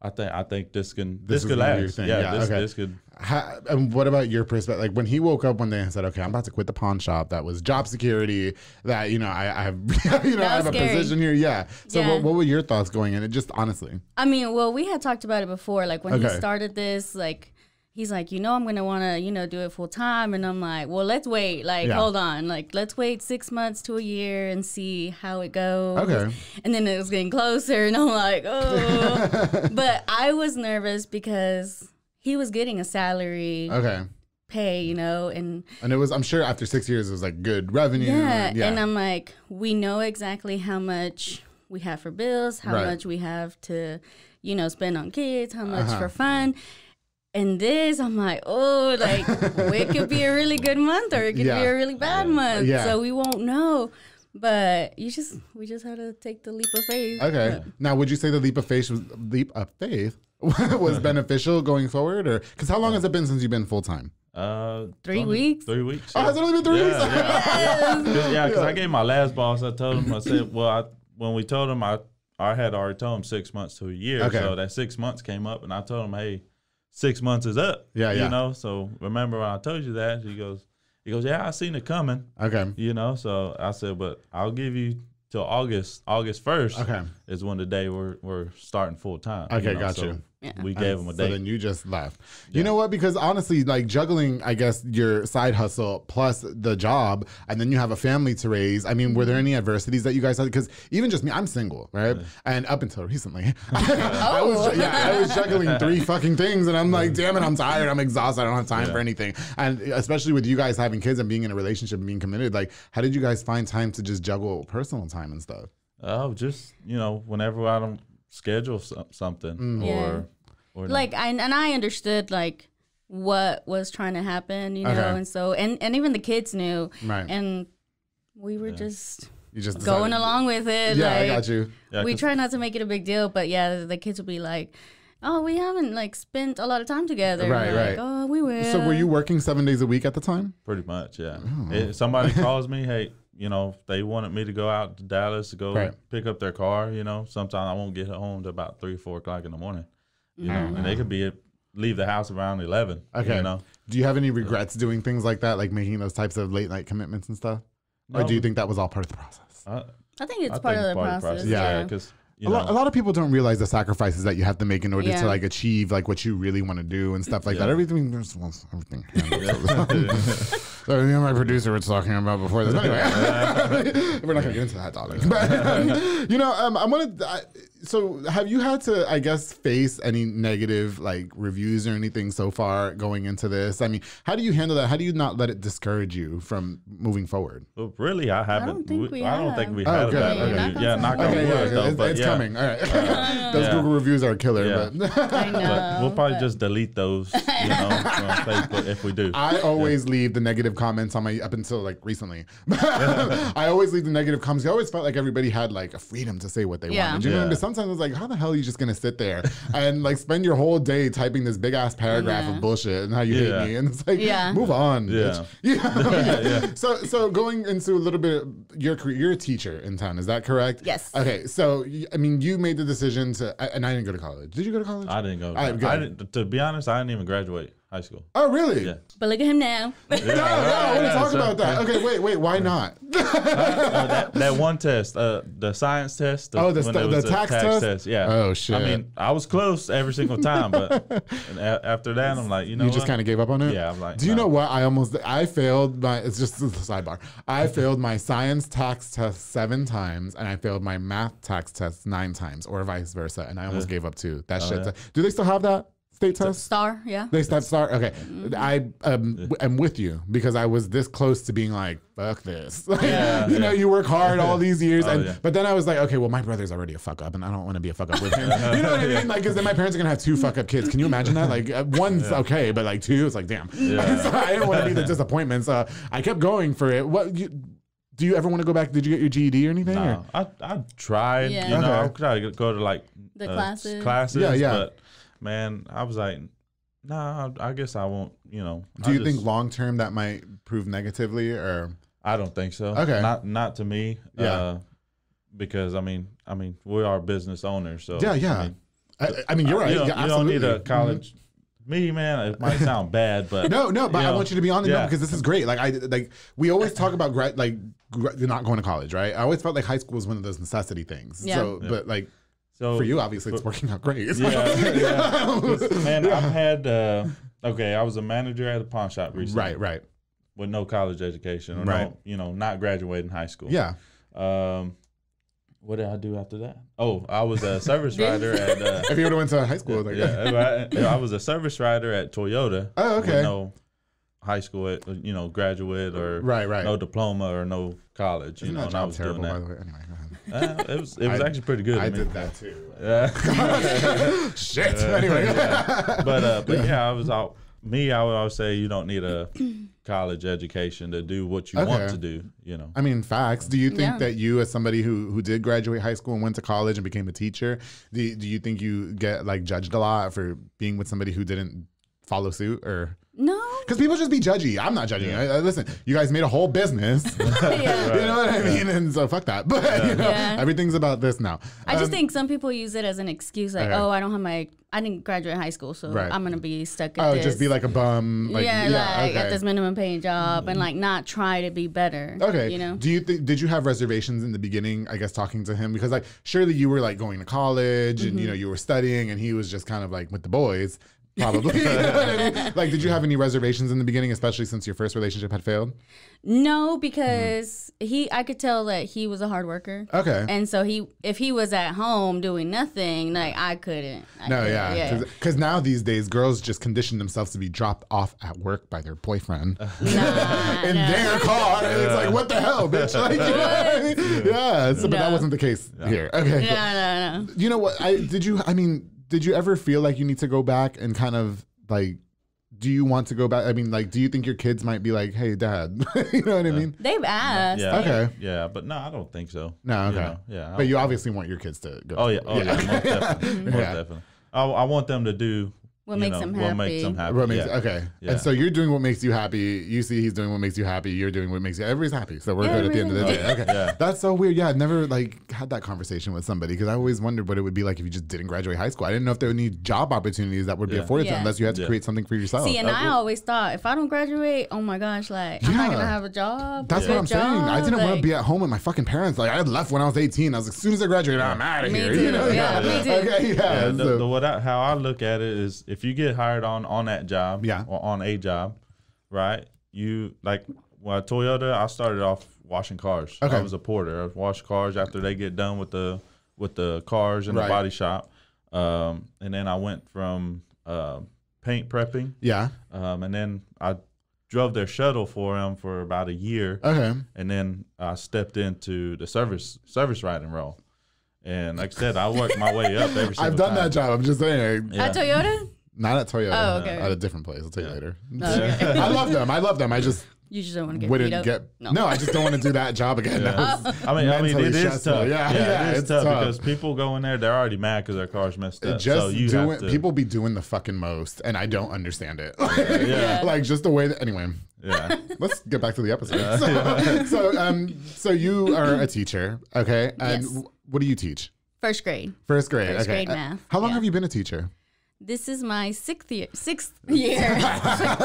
I think I think this can
This
this,
is
could
gonna your
last.
thing.
Yeah,
Yeah,
this
okay.
this could.
Ha- and what about your perspective? Like when he woke up one day and said, "Okay, I'm about to quit the pawn shop. That was job security. That you know, I, I have, you know, I have
was
a position here. Yeah. So
Yeah.
what, what were your thoughts going in? It just honestly.
I mean, well, we had talked about it before. Like when
Okay.
he started this, like he's like, you know, I'm gonna want to, you know, do it full time, and I'm like, well, let's wait. Like,
Yeah.
hold on, like let's wait six months to a year and see how it goes.
Okay.
And then it was getting closer, and I'm like, oh. but I was nervous because he was getting a salary
Okay.
pay, you know, and
And it was, I'm sure, after six years, it was like good revenue.
yeah, and I'm like, we know exactly how much we have for bills, how
Right.
much we have to, you know, spend on kids, how much
Uh-huh.
for fun. And this, I'm like, oh, like it could be a really good month or it could
Yeah.
be a really bad month.
Yeah.
So we won't know. But you just, we just had to take the leap of faith.
Okay. Now, would you say the leap of faith was leap of faith was beneficial going forward, or because how long has it been since you've been full time?
Uh,
Three
only
weeks?
Three weeks.
Oh, has it only been three
yeah,
weeks?
Yeah, yeah, yeah. Because I gave my last boss. I told him. I said, well, I, when we told him, I I had already told him six months to a year.
Okay.
So that six months came up, and I told him, hey, six months is up.
Yeah, yeah.
You know. So remember when I told you that? He goes, he goes, yeah, I seen it coming.
Okay.
You know. So I said, but I'll give you till August. August first.
Okay.
Is when the day we're we're starting full time.
Okay,
know,
got
so
you.
Yeah.
We gave him a
So
day.
then you just left. You know what? Because honestly, like juggling, I guess your side hustle plus the job, and then you have a family to raise. I mean, were there mm-hmm. any adversities that you guys had? Because even just me, I'm single, right? And up until recently, I was yeah, I was oh. juggling three fucking things, and I'm like, damn it, I'm tired, I'm exhausted, I don't have time for anything. And especially with you guys having kids and being in a relationship and being committed, like, how did you guys find time to just juggle personal time and stuff?
Oh, just you know, whenever I don't schedule some, something
Mm.
Yeah.
or or
like I and I understood like what was trying to happen, you know,
Okay.
and so and and even the kids knew,
Right.
and we were just
You just
going along with it.
Yeah,
like,
I got you.
Yeah,
we
'cause-
try not to make it a big deal, but yeah, the kids would be like, "Oh, we haven't like spent a lot of time together."
Right,
Like,
right.
Oh, we will.
So were you working seven days a week at the time?
Pretty much, yeah.
Oh.
If somebody calls me, hey, you know, if they wanted me to go out to Dallas to go
Right.
pick up their car, you know, sometimes I won't get home to about three, four o'clock in the morning. You know, mm-hmm. and they could be leave the house around eleven.
Okay.
You know.
Do you have any regrets doing things like that, like making those types of late night commitments and stuff? Or do you think that was all part of the process?
I,
I think it's
I
part
think
of the process.
Yeah.
because
A,
you know,
lot, a lot of people don't realize the sacrifices that you have to make in order
Yeah.
to like achieve like what you really want to do and stuff like that. Everything, there's well, everything. so you know, my producer was talking about before this. But anyway, we're not gonna get into that, darling. But you know, um, I want to. So, have you had to, I guess, face any negative like reviews or anything so far going into this? I mean, how do you handle that? How do you not let it discourage you from moving forward?
Well, really, I haven't.
think we
I don't think
have.
we
Oh,
had
good,
that.
okay.
review. Yeah, knock on
Okay, yeah,
wood, though.
it's,
but
it's
yeah.
coming. All right, uh, those
yeah.
Google reviews are a killer.
Yeah.
But
I know.
But we'll probably
but-
just delete those, you know, on Facebook if we do.
I always leave the negative comments on my up until like recently. I always leave the negative comments. I always felt like everybody had like a freedom to say what they
Yeah.
wanted. You know, what I mean?
Yeah.
but sometimes I was like, how the hell are you just gonna sit there and like spend your whole day typing this big ass paragraph
Yeah.
of bullshit and how you
Yeah.
hate me? And it's like,
Yeah.
move on.
Yeah.
bitch. Yeah. So so going into a little bit, your career, you're a teacher in town. Is that correct?
Yes.
Okay. So I mean, you made the decision to, and I didn't go to college. Did you go to college?
I didn't go.
right, good.
I didn't, to be honest, I didn't even graduate high school.
oh, really?
Yeah.
But look at him now.
No, no, I want to
yeah,
talk
so-
about that. Okay, wait, wait. Why not?
Uh, that, that one test, uh, the science test.
Oh, the
when
stu-
it was
the TAKS test?
Yeah.
Oh, shit.
I mean, I was close every single time, but and a- after that, I'm like, you know,
you just kind of gave up on it.
Yeah, I'm like,
Do you
no.
know what? I almost I failed my. It's just a sidebar. I failed my science TAKS test seven times, and I failed my math TAKS test nine times, or vice versa. And I almost gave up too. That shit.
Oh, yeah.
Do they still have that state test?
STAAR, yeah.
They start STAAR. Okay, I um, am with you because I was this close to being like, fuck this. Like,
Yeah,
you know, you work hard all these years,
Oh,
and
yeah.
but then I was like, okay, well, my brother's already a fuck up, and I don't want to be a fuck up with him. you know what I mean? Like, because then my parents are gonna have two fuck up kids. Can you imagine that? Like, uh, one's okay, but like two, it's like, damn.
Yeah.
so I didn't want to be the disappointment, so I kept going for it. What you? do you ever want to go back? Did you get your GED or anything? or-
No, I I tried.
Yeah.
You know,
Okay.
I tried to go to like
The
uh,
classes.
Classes.
Yeah, yeah.
But man, I was like, nah. I guess I won't. You know.
Do
I
you think long term that might prove negatively or?
I don't think so.
Okay.
Not not to me.
Yeah.
Uh, because I mean, I mean, we are business owners, so
Yeah, yeah.
I mean,
I, I mean, you're right.
You don't,
yeah,
you don't need
absolutely.
a college. Me, man, it might sound bad, but
No, no, but
you
I
know,
want you to be on no,
yeah.
because this is great. Like I like we always talk about gra- like gra- not going to college, right? I always felt like high school was one of those necessity things.
Yeah.
So, but like
So
for you, obviously, it's working out great.
yeah, yeah. man, I've had uh, okay. I was a manager at a pawn shop recently,
right, right.
with no college education, or
Right.
no, you know, not graduating high school.
Yeah.
Um, what did I do after that? Oh, I was a service rider at. Uh,
If you would have went to high school, like,
yeah, I, I was a service rider at Toyota.
Oh,
with
okay.
no high school, uh, you know, graduate or
Right, right.
no diploma or no college. You
Isn't
know,
that
and I
job
was
terrible,
doing
by
that.
the way? Anyway, go ahead.
Uh, it was it was
I-
actually pretty good.
I
to me.
did that too.
Yeah.
Shit. anyway.
but uh, but yeah, I was out. Me, I would always say you don't need a college education to do what you want to do. You know.
I mean, facts. Do you think
Yeah.
that you, as somebody who who did graduate high school and went to college and became a teacher, do you, do you think you get like judged a lot for being with somebody who didn't follow suit or?
No.
Because people just be judgy. I'm not judging. I, I, listen, you guys made a whole business.
yeah.
You know what I mean? And so fuck that. But you know,
Yeah.
everything's about this now.
I just
Um,
think some people use it as an excuse, like,
Okay.
oh, I don't have my, I didn't graduate high school, so
Right.
I'm gonna be stuck at
Oh,
this.
just be like a bum. Like,
yeah,
yeah,
like
okay.
at this minimum paying job, and like not try to be better.
Okay.
you know.
Do you think did you have reservations in the beginning? I guess talking to him because like surely you were like going to college and you
Mm-hmm.
know you were studying and he was just kind of like with the boys. Probably. You know I mean? Like, did you have any reservations in the beginning, especially since your first relationship had failed?
No, mm-hmm. because he, I could tell that he was a hard worker.
Okay.
And so he, if he was at home doing nothing, like I couldn't. I
no,
couldn't,
yeah, because now these days girls just condition themselves to be dropped off at work by their boyfriend
Nah,
in
no.
their car, and it's like, what the hell, bitch? Like, you know what I mean? yeah. So, but that wasn't the case here. Okay.
No, no, no.
you know what i did you i mean did you ever feel like you need to go back and kind of like do you want to go back i mean like do you think your kids might be like hey dad you know what i mean
They've asked.
Yeah.
Okay.
Yeah, but no, I don't think so.
no
You
okay
know, yeah. I
but you obviously want your kids to go
Oh yeah. Oh yeah. Most definitely. Most
Yeah.
definitely. I, I want them to do
What
you
makes
know,
them
What makes
happy.
them happy.
what makes,
yeah.
okay
Yeah.
and so you're doing what makes you happy you see he's doing what makes you happy you're doing what makes you everybody's happy so we're
Yeah,
good at the end of the day okay
Yeah.
that's so weird yeah i've never like had that conversation with somebody because i always wondered what it would be like if you just didn't graduate high school i didn't know if there were any job opportunities that would be
Yeah.
afforded to
Yeah.
unless you had to
Yeah.
create something for yourself
See, and
Uh,
I always thought if I don't graduate, oh my gosh, like I'm
Yeah.
not gonna have a job.
That's
a
what I'm saying. I didn't want to be at home with my fucking parents. Like I had left when I was 18. I was like, as soon as I graduate, I'm out of here.
too.
You know?
Yeah, me too.
Okay, yeah.
Yeah, the, the, what I, how I look at it is if you get hired on on that job,
Yeah.
or on a job, right? You like well, at Toyota, I started off washing cars.
Okay.
I was a porter. I wash cars after they get done with the with the cars in
Right.
the body shop, um, and then I went from uh, paint prepping,
yeah.
um, and then I drove their shuttle for them for about a year,
Okay.
and then I stepped into the service service riding role. And like I said, I worked my way up every single
I've done
time.
that job. I'm just saying.
Yeah.
At Toyota?
Not at Toyota.
Oh, okay.
At a different place. I'll tell you later.
Okay.
I love them. I love them. I just
You just don't want to get beat
wouldn't
up.
get. No. I just don't want to do that job again. That was-
I mean, I mean, it is
stressful.
tough.
Yeah,
Yeah,
yeah,
it is
it's
tough,
tough.
because people go in there, they're already mad because their car's messed up.
just
so you
doing
have to,
people be doing the fucking most, and I don't understand it.
Yeah.
like just the way that. Anyway,
yeah,
let's get back to the episode. So, so, um, so you are a teacher, okay? And
Yes.
w- what do you teach?
First grade.
First grade.
First
okay.
grade
Uh,
math,
How long
yeah.
have you been a teacher?
This is my sixth year. Sixth year.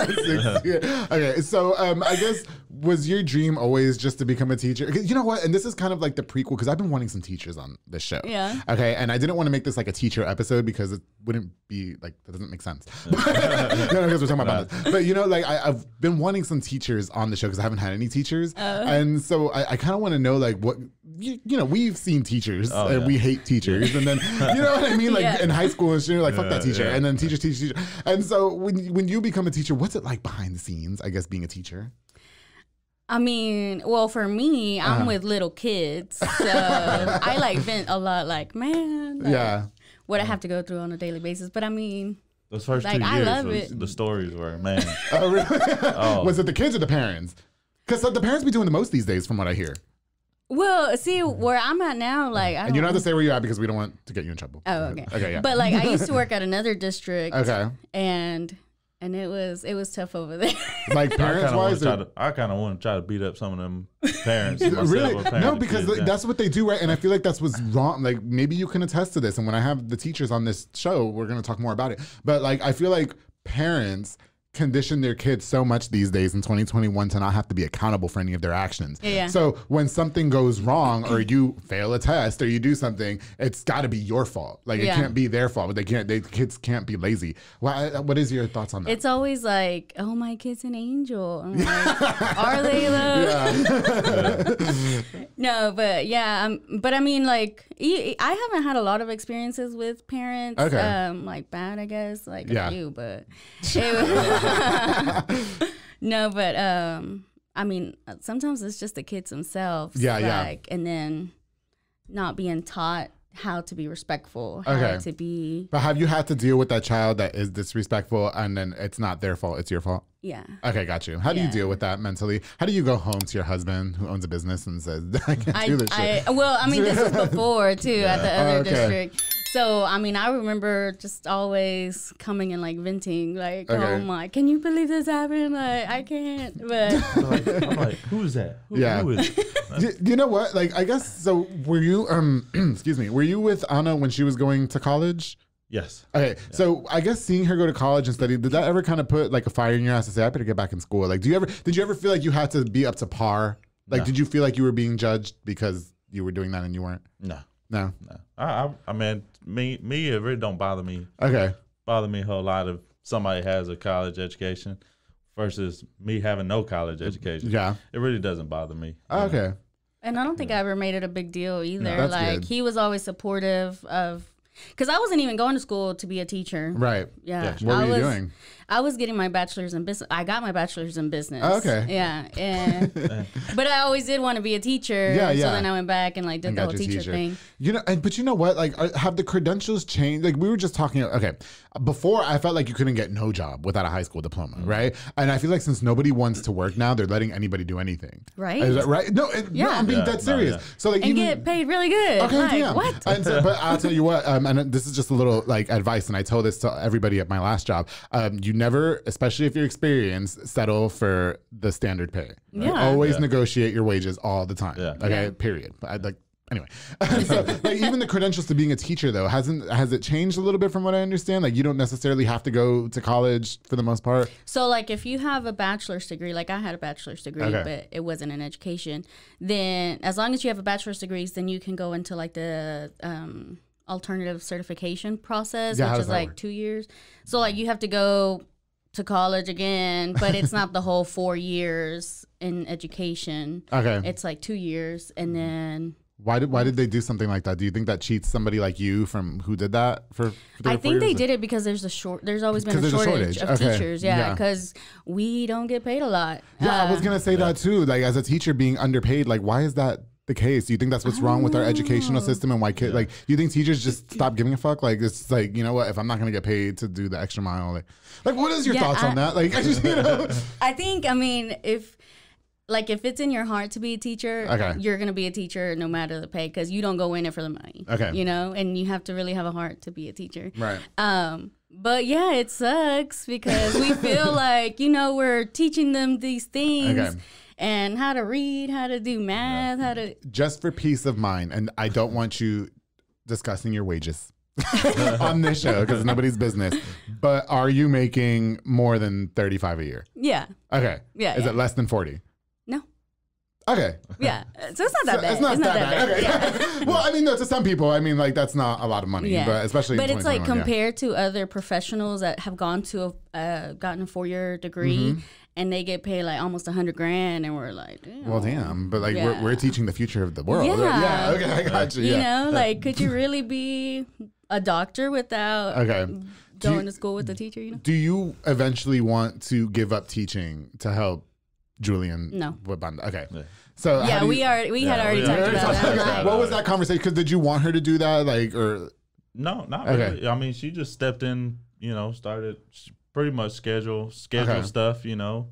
Six years. okay, so um, I guess was your dream always just to become a teacher? You know what? And this is kind of like the prequel because I've been wanting some teachers on this show.
Yeah.
Okay, and I didn't want to make this like a teacher episode because it wouldn't be like that doesn't make sense. no, no, because we're talking about this. But you know, like I, I've been wanting some teachers on the show because I haven't had any teachers, oh. and so I, I kind of want to know like what you, you know. We've seen teachers
Oh,
and
yeah.
we hate teachers, and then you know what I mean, like
Yeah.
in high school and you're like fuck that teacher,
yeah.
and then teacher, teacher, teacher, and so when when you become a teacher, what's it like behind the scenes? I guess being a teacher.
I mean, well, for me, I'm
Uh-huh.
with little kids, so I like vent a lot. Like, man, like,
Yeah.
what I have to go through on a daily basis. But I mean,
those first
Like,
two
I
years,
love
was,
it.
the stories were man.
Oh, really?
Oh.
Was it the kids or the parents? Because uh, the parents be doing the most these days, from what I hear.
Well, see mm-hmm. where I'm at now, mm-hmm. like I
And you don't have to say where you're at because we don't want to get you in trouble.
Oh, okay.
Okay, yeah.
But like I used to work at another district.
Okay.
And and it was it was tough over there.
Like parents
kind of want
wise,
to try to. I kind of want to try to beat up some of them parents.
really
or
no because
kids,
like,
yeah.
that's what they do right and i feel like that's what's wrong like maybe you can attest to this and when i have the teachers on this show we're going to talk more about it but like i feel like parents condition their kids so much these days in 2021 to not have to be accountable for any of their actions.
Yeah.
So when something goes wrong or you fail a test or you do something, it's got to be your fault. Like it can't be their fault. But they can't. They kids can't be lazy. What What is your thoughts on that?
It's always like, oh, my kid's an angel. Like, are they though? no, but yeah, um, but I mean, like, I haven't had a lot of experiences with parents.
Okay.
Um, like bad, I guess, like
Yeah.
a few, but it was- no, but um, I mean, sometimes it's just the kids themselves.
Yeah, yeah.
like, and then not being taught how to be respectful, how
Okay.
to be,
But have you had to deal with that child that is disrespectful and then it's not their fault, it's your fault?
yeah.
Okay, got you. How do you deal with that mentally? How do you go home to your husband who owns a business and says, I can't
I,
do this shit?
I well, I mean, this was before too at the other
Oh, okay.
district. So I mean, I remember just always coming and like venting, like,
Okay.
"Oh my, can you believe this happened? Like, I can't." But
like, I'm like, who's that? Who,
Yeah.
who is it?
Y- you know what? Like, I guess, so were you, um, excuse me, were you with Ana when she was going to college?
Yes.
Okay, so I guess seeing her go to college and study, did that ever kind of put like a fire in your ass to say, I better get back in school? Like, do you ever, did you ever feel like you had to be up to par? Like,
No.
did you feel like you were being judged because you were doing that and you weren't?
No.
No.
No. I, I, I mean, me, me, it really don't bother me.
Okay.
Bother me a whole lot if somebody has a college education versus me having no college uh, education.
Yeah.
It really doesn't bother me.
Ah, okay.
and I don't think I ever made it a big deal either.
that's
like
good.
he was always supportive of, because I wasn't even going to school to be a teacher.
Right.
Yeah,
What were
I
you
was,
doing?
I was getting my bachelor's in business. I got my bachelor's in business.
Oh, okay.
Yeah, and but I always did want to be a teacher.
Yeah, yeah.
So then I went back and like did
And
the whole teacher,
teacher.
thing.
You know, and, but you know what? Like, are, have the credentials changed? Like, we were just talking. Okay, before I felt like you couldn't get no job without a high school diploma,
Mm-hmm.
right? And I feel like since nobody wants to work now, they're letting anybody do anything.
Right.
Is that right? No, it, no,
Yeah.
I'm being
Yeah,
dead
no,
serious.
yeah.
So like,
and
even,
get paid really good.
Okay,
like,
damn.
What?
And so, but I'll tell you what, um, and this is just a little like advice, and I told this to everybody at my last job. Um, you never, especially if you're experienced, settle for the standard pay. You
Yeah.
always
Yeah.
negotiate your wages all the time.
Yeah.
Okay.
Yeah.
Period. But I'd like. Anyway, so like even the credentials to being a teacher though hasn't has it changed a little bit from what I understand? Like you don't necessarily have to go to college for the most part.
So like if you have a bachelor's degree, like I had a bachelor's degree,
Okay.
but it wasn't in education, then as long as you have a bachelor's degree, then you can go into like the um, alternative certification process,
Yeah,
which is like
work?
two years. So like you have to go to college again, but it's not the whole four years in education.
Okay.
It's like two years, and then
Why did why did they do something like that? Do you think that cheats somebody like you from who did that for?
I think they did it because there's a short. There's always been a
there's a
shortage,
shortage.
of
Okay.
teachers.
Yeah.
Yeah, because we don't get paid a lot.
Yeah, I was
Uh,
gonna say that too. Like as a teacher being underpaid, like why is that the case? Do you think that's what's wrong with our educational system and why kids like do you think teachers just stop giving a fuck? Like it's like, you know what, if I'm not gonna get paid to do the extra mile, like like what is your
Yeah,
thoughts on that? Like I just you know
I think I mean if like if it's in your heart to be a teacher,
Okay.
you're gonna be a teacher no matter the pay because you don't go in it for the money.
Okay.
you know, and you have to really have a heart to be a teacher.
Right.
Um, but yeah, it sucks because we feel like you know we're teaching them these things
Okay.
And how to read, how to do math, how to.
Just for peace of mind, and I don't want you discussing your wages. on this show because it's nobody's business. But are you making more than 35 a year?
Yeah,
Okay.
Yeah,
Is
yeah.
it less than 40?
no,
Okay.
yeah. So it's not that
So
bad.
It's not that, bad. Okay.
Yeah.
well, I mean, no, to some people, I mean, like that's not a lot of money,
Yeah.
but especially.
but it's like
2021, yeah.
compared to other professionals that have gone to a uh, gotten a four year degree and they get paid like almost a hundred grand and we're like damn.
Well, damn, but like
Yeah.
we're, we're teaching the future of the world.
Yeah.
yeah okay, I got you.
you
Yeah.
know like could you really be a doctor without
Okay. Do
going
you-
to school with a teacher you know
Do you eventually want to give up teaching to help Julian?
No.
Wabanda? Okay.
Yeah.
So
yeah
do
we
you-
are we had
Yeah,
already talked
already
about
talked
that
about
like,
that.
What was that conversation? Because did you want her to do that? Like, or
No, not
Okay.
really. I mean, she just stepped in, you know, started s- pretty much schedule schedule
Okay.
stuff, you know,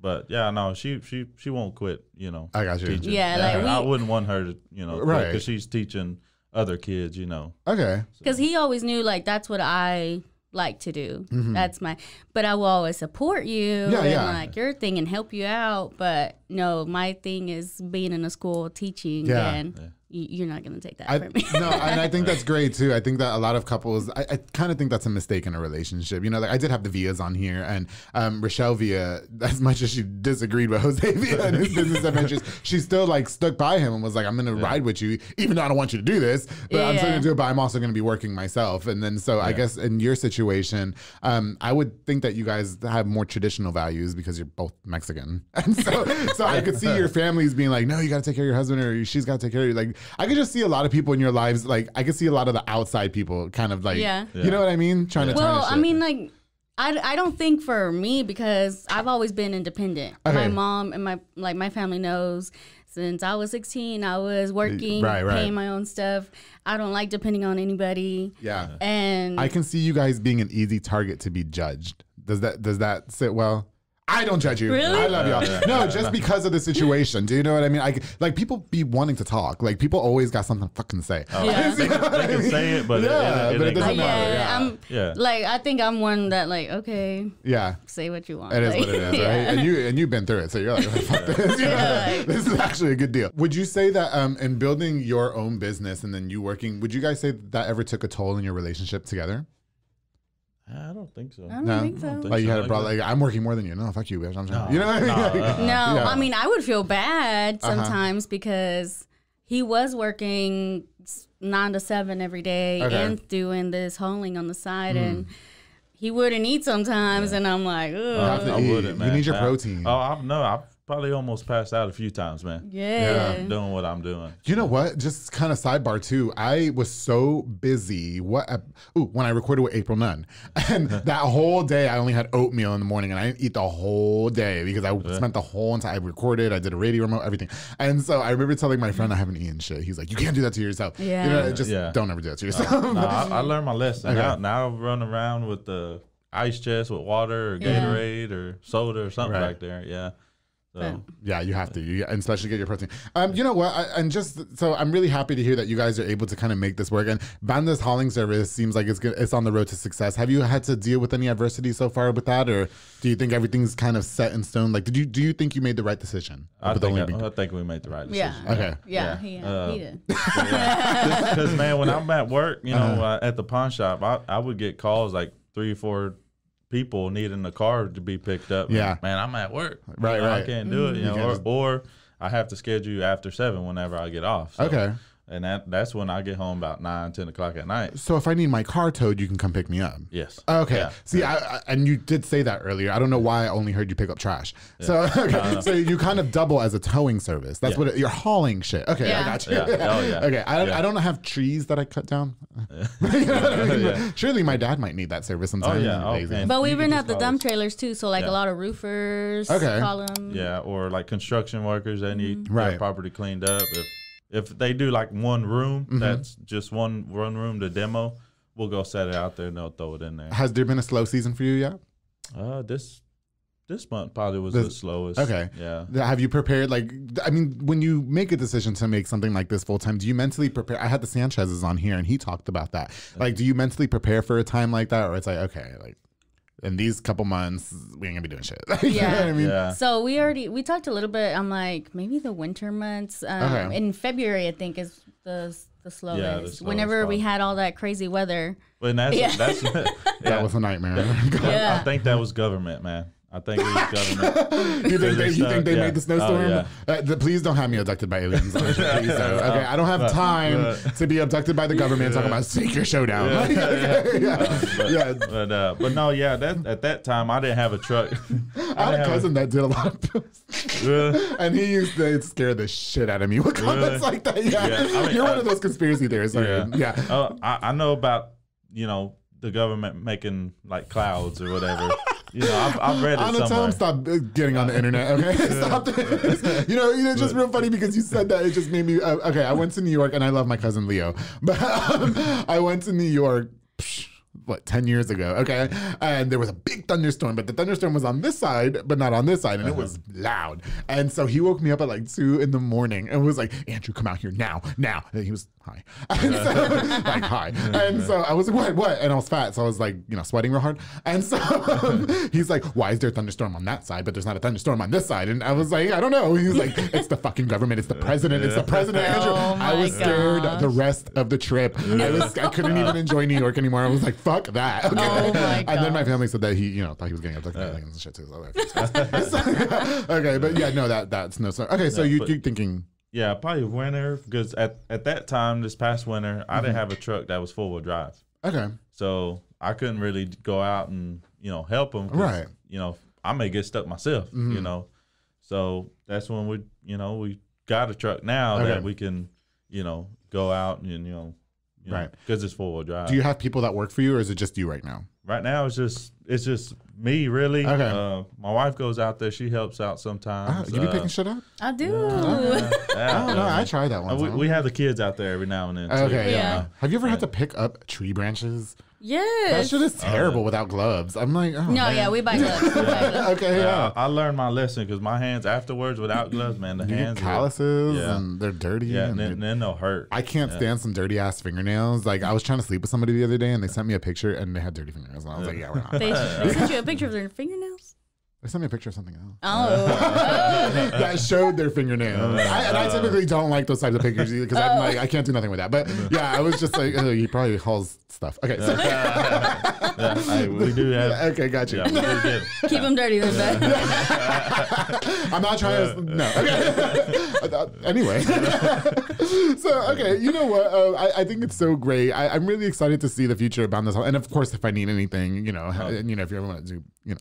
But yeah, no, she she she won't quit. You know,
I got you.
teaching.
Yeah, like
I wouldn't want her to, you know,
Right.
because she's teaching other kids. You know,
Okay.
because he always knew like that's what I like to do. That's my. But I will always support you
Mm-hmm. Yeah,
and
yeah.
like your thing and help you out. But no, my thing is being in a school teaching,
Yeah.
and y- you're not gonna take that
I,
from me.
no, and I think that's great too. I think that a lot of couples, I, I kind of think that's a mistake in a relationship. You know, like I did have the Villas on here, and um, Rochelle Villa, as much as she disagreed with Jose Villa and his business adventures, she still like stuck by him and was like, "I'm going to ride with you, even though I don't want you to do this, but I'm still going to do it. But I'm also going to be working myself." And then, so I guess in your situation, um, I would think that you guys have more traditional values because you're both Mexican, and so so I could see your families being like, "No, you got to take care of your husband, or she's got to take care of you." Like I could just see a lot of people in your lives, like I could see a lot of the outside people, kind of like,
Yeah.
you know what I mean, trying to.
Well, I mean, like, I, I don't think for me because I've always been independent.
Okay.
My mom and my like my family knows since I was 16, I was working,
Right, right.
paying my own stuff. I don't like depending on anybody.
yeah.
And
I can see you guys being an easy target to be judged. Does that does that sit well? I don't judge you.
Really?
I love y'all. No, just because of the situation. Do you know what I mean? I like people be wanting to talk. Like people always got something to fucking say.
Yeah.
they, can, they can say it, but
Yeah,
it, it,
but it
ain't
doesn't matter,
yeah,
yeah.
I'm
Yeah.
like I think I'm one that like okay,
Yeah.
say what you want.
It is
Like,
what it is, right?
yeah.
And you and you've been through it, so you're like, fuck this. You know,
Yeah.
this is actually a good deal. Would you say that um, in building your own business and then you working, would you guys say that, that ever took a toll in your relationship together?
I don't think so.
I don't
No.
think so.
think
Like you
so,
had a
like
brother,
that.
like I'm working more than you. No, fuck you, bitch. I'm
No,
you know what I mean?
no.
No,
Yeah. Uh-huh.
I mean I would feel bad sometimes because he was working nine to seven every day
Okay.
and doing this holing on the side, and he wouldn't eat sometimes, and I'm like, Ugh.
to
I
eat.
wouldn't,
You need your
I-
protein.
Oh, I no, I probably almost passed out a few times, man.
yeah.
Doing what I'm doing.
You know what? Just kind of sidebar too. I was so busy. What? ep- Ooh, when I recorded with April Nunn, and that whole day I only had oatmeal in the morning, and I didn't eat the whole day because I spent the whole entire. I recorded. I did a radio remote, everything, and so I remember telling my friend I haven't eaten shit. He's like, "You can't do that to yourself. Yeah. You know,
Yeah.
just
Yeah.
don't ever do that to yourself."
No, I, I learned my lesson.
Okay.
Now, now I run around with the ice chest with water or
Yeah.
Gatorade or soda or something
Right.
back there. Yeah. So
But-
Yeah, you have to, you, and especially get your protein. Um, you know what? I, and just so I'm really happy to hear that you guys are able to kind of make this work. And Banda's hauling service seems like it's good, it's on the road to success. Have you had to deal with any adversity so far with that, or do you think everything's kind of set in stone? Like, did you do you think you made the right decision?
I think, I,
being-
I think we made the right
Yeah.
decision.
Okay.
Yeah,
Yeah.
he,
Uh,
he did.
Because man, when I'm at work, you know,
Uh-huh.
uh, at the pawn shop, I, I would get calls like three or four people needing a car to be picked up.
Yeah.
man, I'm at work. You
Right,
know,
right.
I can't do it. You
You
know, or,
just-
or I have to schedule you after seven whenever I get off. So-
Okay.
And that that's when I get home about nine, ten o'clock at night.
So if I need my car towed, you can come pick me up.
Yes.
Okay.
Yeah.
See, I, I and you did say that earlier. I don't know why I only heard you pick up trash. So okay. so you kind of double as a towing service. That's
Yeah.
what it, you're hauling shit. Okay, I got you.
Yeah. Oh, yeah.
Okay. I,
Yeah.
I don't have trees that I cut down. You know I mean?
Yeah.
Surely my dad might need that service sometime.
Oh, yeah. Oh,
But we
You
rent out the dump
us.
trailers too, so like
Yeah.
a lot of roofers
Okay.
call them.
Yeah, or like construction workers, they need
Mm-hmm. Right.
their property cleaned up. If if they do like one room,
Mm-hmm.
that's just one one room to demo. We'll go set it out there and they'll throw it in there.
Has there been a slow season for you yet?
Uh, this this month probably was
This-
the slowest.
Okay.
Yeah.
Have you prepared? Like, I mean, when you make a decision to make something like this full time, do you mentally prepare? I had the Sanchez's on here, and he talked about that. Like, do you mentally prepare for a time like that, or it's like, okay, like in these couple months, we ain't gonna be doing shit. you know
Yeah.
what I mean?
Yeah.
So we already we talked a little bit. I'm like maybe the winter months. Um,
Okay.
In February, I think is the the slowest.
slowest
Whenever we had all that crazy weather.
But that's
Yeah.
that's
That was a nightmare.
Yeah.
I think that was government, man. I think it was government.
you think they, you think they
Yeah.
made the
Oh,
snowstorm?
yeah.
uh, the, please don't have me abducted by aliens. on the show, please. Okay, I don't have time to be abducted by the government. Talking about take your show down. Like, okay, yeah,
But,
yeah.
but uh, but no, yeah. That at that time I didn't have a truck.
I had
didn't
a cousin that did a lot of.
Really?
And he used to scare the shit out of me with comments like that. Yeah,
Yeah, I mean,
you're
I-
one of those conspiracy theorists. Yeah, yeah.
Oh, I, I know about you know the government making like clouds or whatever. You know, I've, I've read it
tell
somewhere.
him stop uh, getting on the internet. Okay, stop this. You know, you know, it's just real funny because you said that. It just made me. Uh, okay, I went to New York and I love my cousin Leo, but um, I went to New York. psh, what 10 years ago? Okay. And there was a big thunderstorm but the thunderstorm was on this side but not on this side and it was uh-huh. loud. And so he woke me up at like 2 in the morning and was like andrew come out here now now. And he was hi and so, like hi and so i was like what what? And i was fat so i was like you know sweating real hard. And so he's like why is there a thunderstorm on that side but there's not a thunderstorm on this side? And i was like i don't know. He was like it's the fucking government. It's the president. It's the president andrew.
Oh
i was
my
scared the rest of the trip. I was i couldn't even enjoy new york anymore. I was like fuck that okay?
Oh my
and then my family said that he you know thought he was getting abducted and shit too so okay. okay but yeah no that that's no sorry. okay so you,
but-
you're thinking
Yeah, probably winter because at, at that time, this past winter, I
Mm-hmm.
didn't have a truck that was full wheel drive,
okay
so I couldn't really go out and you know help them.
Right.
You know, I may get stuck myself.
Mm-hmm.
You know, so that's when we you know we got a truck now
Okay.
that we can you know go out and you know.
Right.
because it's four wheel drive.
do you have people that work for you or is it just you right now
right now, it's just it's just me really.
Okay.
Uh, my wife goes out there; she helps out sometimes.
you be
uh,
picking shit up
I do.
yeah,
don't
know.
i tried that
uh,
one
we, we have the kids out there every now and then. Too.
Okay, yeah.
Yeah.
Have you ever had to pick up tree branches? Yeah.
That
shit is terrible without gloves. I'm like, oh,
no,
man.
yeah, we buy gloves. We buy gloves.
okay,
Yeah,
yeah.
I learned my lesson because my hands afterwards without gloves, man, the
You
hands
get
are-
calluses
yeah.
and they're dirty.
Yeah,
and
and then,
they-
then they'll hurt.
I can't stand some dirty ass fingernails. Like I was trying to sleep with somebody the other day and they sent me a picture and they had dirty fingernails. And I was like, yeah, we're not.
They, they sent you a picture of their fingernails.
They sent me a picture of something else.
Oh,
that showed their fingernails. I, and I typically don't like those types of pictures either because I'm like, I can't do nothing with that. But yeah, I was just like, oh, he probably hauls stuff. Okay, so,
yeah, hey, we do have.
okay, got you.
Yeah, we do
keep them dirty then. babe.
I'm not trying to. No. Okay. anyway. so, okay, you know what? Uh, I, I think it's so great. I, I'm really excited to see the future about this. And of course, if I need anything, you know, and, you know, if you ever want to do, you know,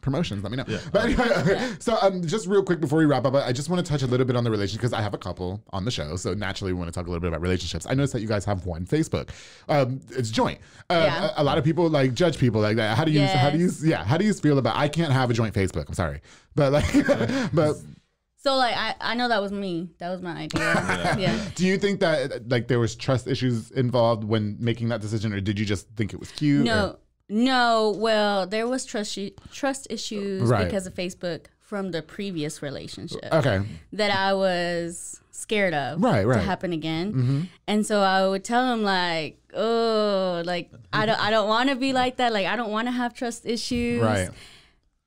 promotions, let me know. But anyway, okay. so um, just real quick before we wrap up, I just want to touch a little bit on the relationship because I have a couple on the show. So naturally, we want to talk a little bit about relationships. I noticed that you guys have one Facebook. Um, it's joint. Um,
Yeah.
a, a lot of people like judge people like that. How do you? How do you? Yeah. How do you feel about? I can't have a joint Facebook. I'm sorry, but like, but
So like I, I know that was me. That was my idea. yeah.
do you think that like there was trust issues involved when making that decision, or did you just think it was cute? or-
No, no. Well, there was trust i- trust issues
Right.
because of Facebook from the previous relationship
Okay.
that I was scared of
Right,
to happen again. And so I would tell him like, oh, like I don't I don't want to be like that. Like I don't want to have trust issues.
Right.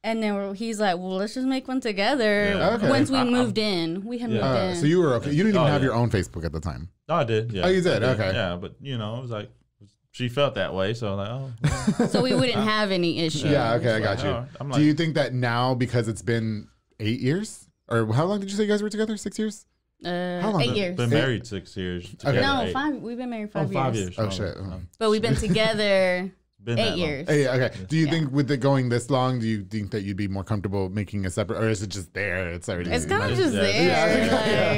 And then he's like, well, let's just make one together.
Yeah.
Okay.
Once we moved in, we had moved
Uh,
in.
so you were okay. You didn't even
Oh,
have
yeah.
your own Facebook at the time.
Oh, I did. Yeah.
Oh, you did?
I
Okay.
Yeah, but you know, it was like she felt that way, so I'm like, oh, well,
so we wouldn't have any issues.
Yeah. Okay, I got you.
Oh, I'm
Do you think that now because it's been eight years, or how long did you say you guys were together? Six years?
Uh,
How long?
eight years.
been married six years. together,
no,
eight.
five. We've been married
Oh,
five,
five
years.
years.
Oh, shit. Oh.
But we've been together
Been
eight years.
Hey, okay. Do you
Yeah.
think with it going this long, do you think that you'd be more comfortable making a separate, or is it just there? It's already.
It's kind of just
Yeah.
there.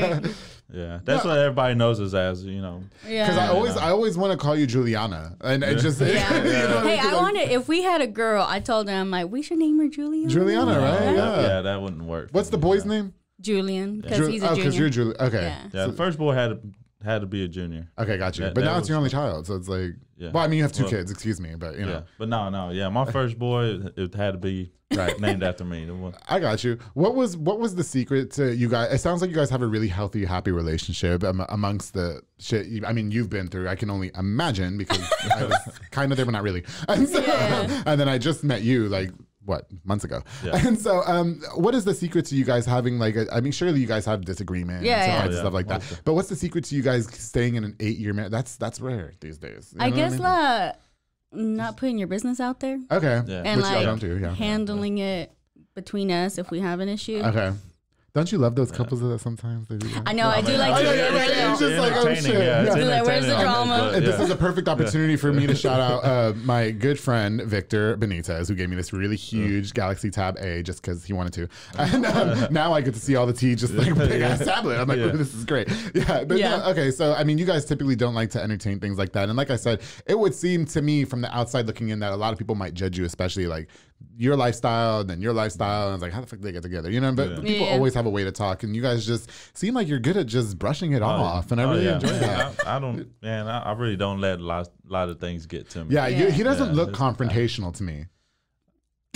Yeah.
like-
Yeah, that's what everybody knows us as. You know,
Yeah.
Because I always, I always want to call you Juliana, and it just.
Yeah.
you know,
Hey, I wanted if we had a girl, I told her I'm like, we should name her Julian.
Juliana, right?
yeah,
Yeah.
that wouldn't work.
What's the boy's
yeah.
name?
Julian, because
Ju-
he's a
oh,
junior.
you're Julie. Okay.
Yeah.
Yeah, the first boy had to had to be a junior.
Okay, got you.
That-
but
that
now it's your only child, so it's like.
Yeah.
Well, I mean, you have two
Well,
kids. Excuse me, but you know.
Yeah, but no, no, yeah, my first boy it had to be
Right.
named after me.
I got you. What was what was the secret to you guys? It sounds like you guys have a really healthy, happy relationship um, amongst the shit. You, I mean, you've been through. I can only imagine because I was kind of there, but not really. And, so,
Yeah.
and then I just met you like what months ago.
Yeah.
And so, um, what is the secret to you guys having like? A, I mean, surely you guys have disagreements
Yeah,
and
yeah.
and
Oh, yeah.
stuff like that.
Mostly.
But what's the secret to you guys staying in an eight year marriage? That's that's rare these days. You
I
know what
guess
mean?
like not putting your business out there
Okay.
Yeah.
and
Which y'all
like
don't do, yeah.
handling it between us if we have an issue.
Okay. Don't you love those couples that sometimes they do that?
I know I do like
I
to
know, yeah, yeah, yeah, it's just like, oh, shit.
yeah, it's
Yeah.
Like, where's the drama?
but,
And
yeah.
This is a perfect opportunity for me to shout out uh, my good friend Victor Benitez, who gave me this really huge Galaxy Tab A just because he wanted to. And um, now I get to see all the T just like a big ass tablet. I'm like,
Yeah.
This is great. Yeah, but
Yeah.
no, okay. So I mean, you guys typically don't like to entertain things like that. And like I said, it would seem to me from the outside looking in that a lot of people might judge you, especially like your lifestyle and then your lifestyle, and it's like, how the fuck did they get together? You know, but
Yeah.
people
Yeah.
always have a way to talk, and you guys just seem like you're good at just brushing it oh, off, and I
Oh,
really
yeah.
enjoy that.
I, I don't, man. I, I really don't let a lot, lot of things get to me.
Yeah, you, he doesn't
Yeah,
look
it's-
confrontational to me.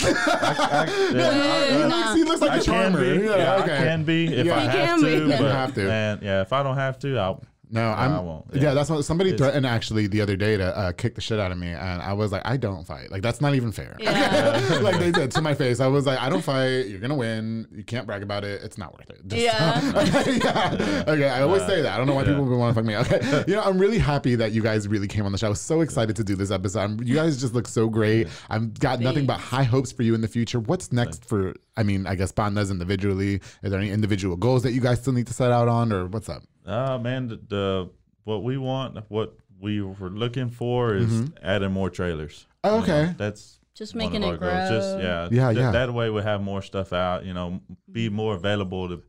I, I, yeah,
He looks, he looks like
I
a
can
charmer.
be.
Yeah,
Yeah,
okay.
I can be if
Yeah.
I
He
have
can be.
to.
Yeah, you
but,
have to.
And yeah, if I don't have to, I'll.
No,
I
I'm.
won't.
Yeah.
Yeah.
that's what somebody
It's-
threatened actually the other day to uh, kick the shit out of me, and I was like, I don't fight. Like that's not even fair.
Yeah.
like they said to my face, I was like, I don't fight. You're gonna win. You can't brag about it. It's not worth it. Just-
Yeah.
yeah. Okay. I always say that. I don't know why people want to fuck me. Okay. You know, I'm really happy that you guys really came on the show. I was so excited to do this episode. I'm, you guys just look so great. I've got nothing but high hopes for you in the future. What's next for? I mean, I guess Bandas individually. Are there any individual goals that you guys still need to set out on, or what's up?
Uh, man, the, the what we want, what we were looking for is
Mm-hmm.
adding more trailers.
Oh,
You know,
okay.
that's
Just making
our
it
goals. Just
grow.
yeah,
Yeah,
th-
yeah.
That way we have more stuff out. You know, be more available to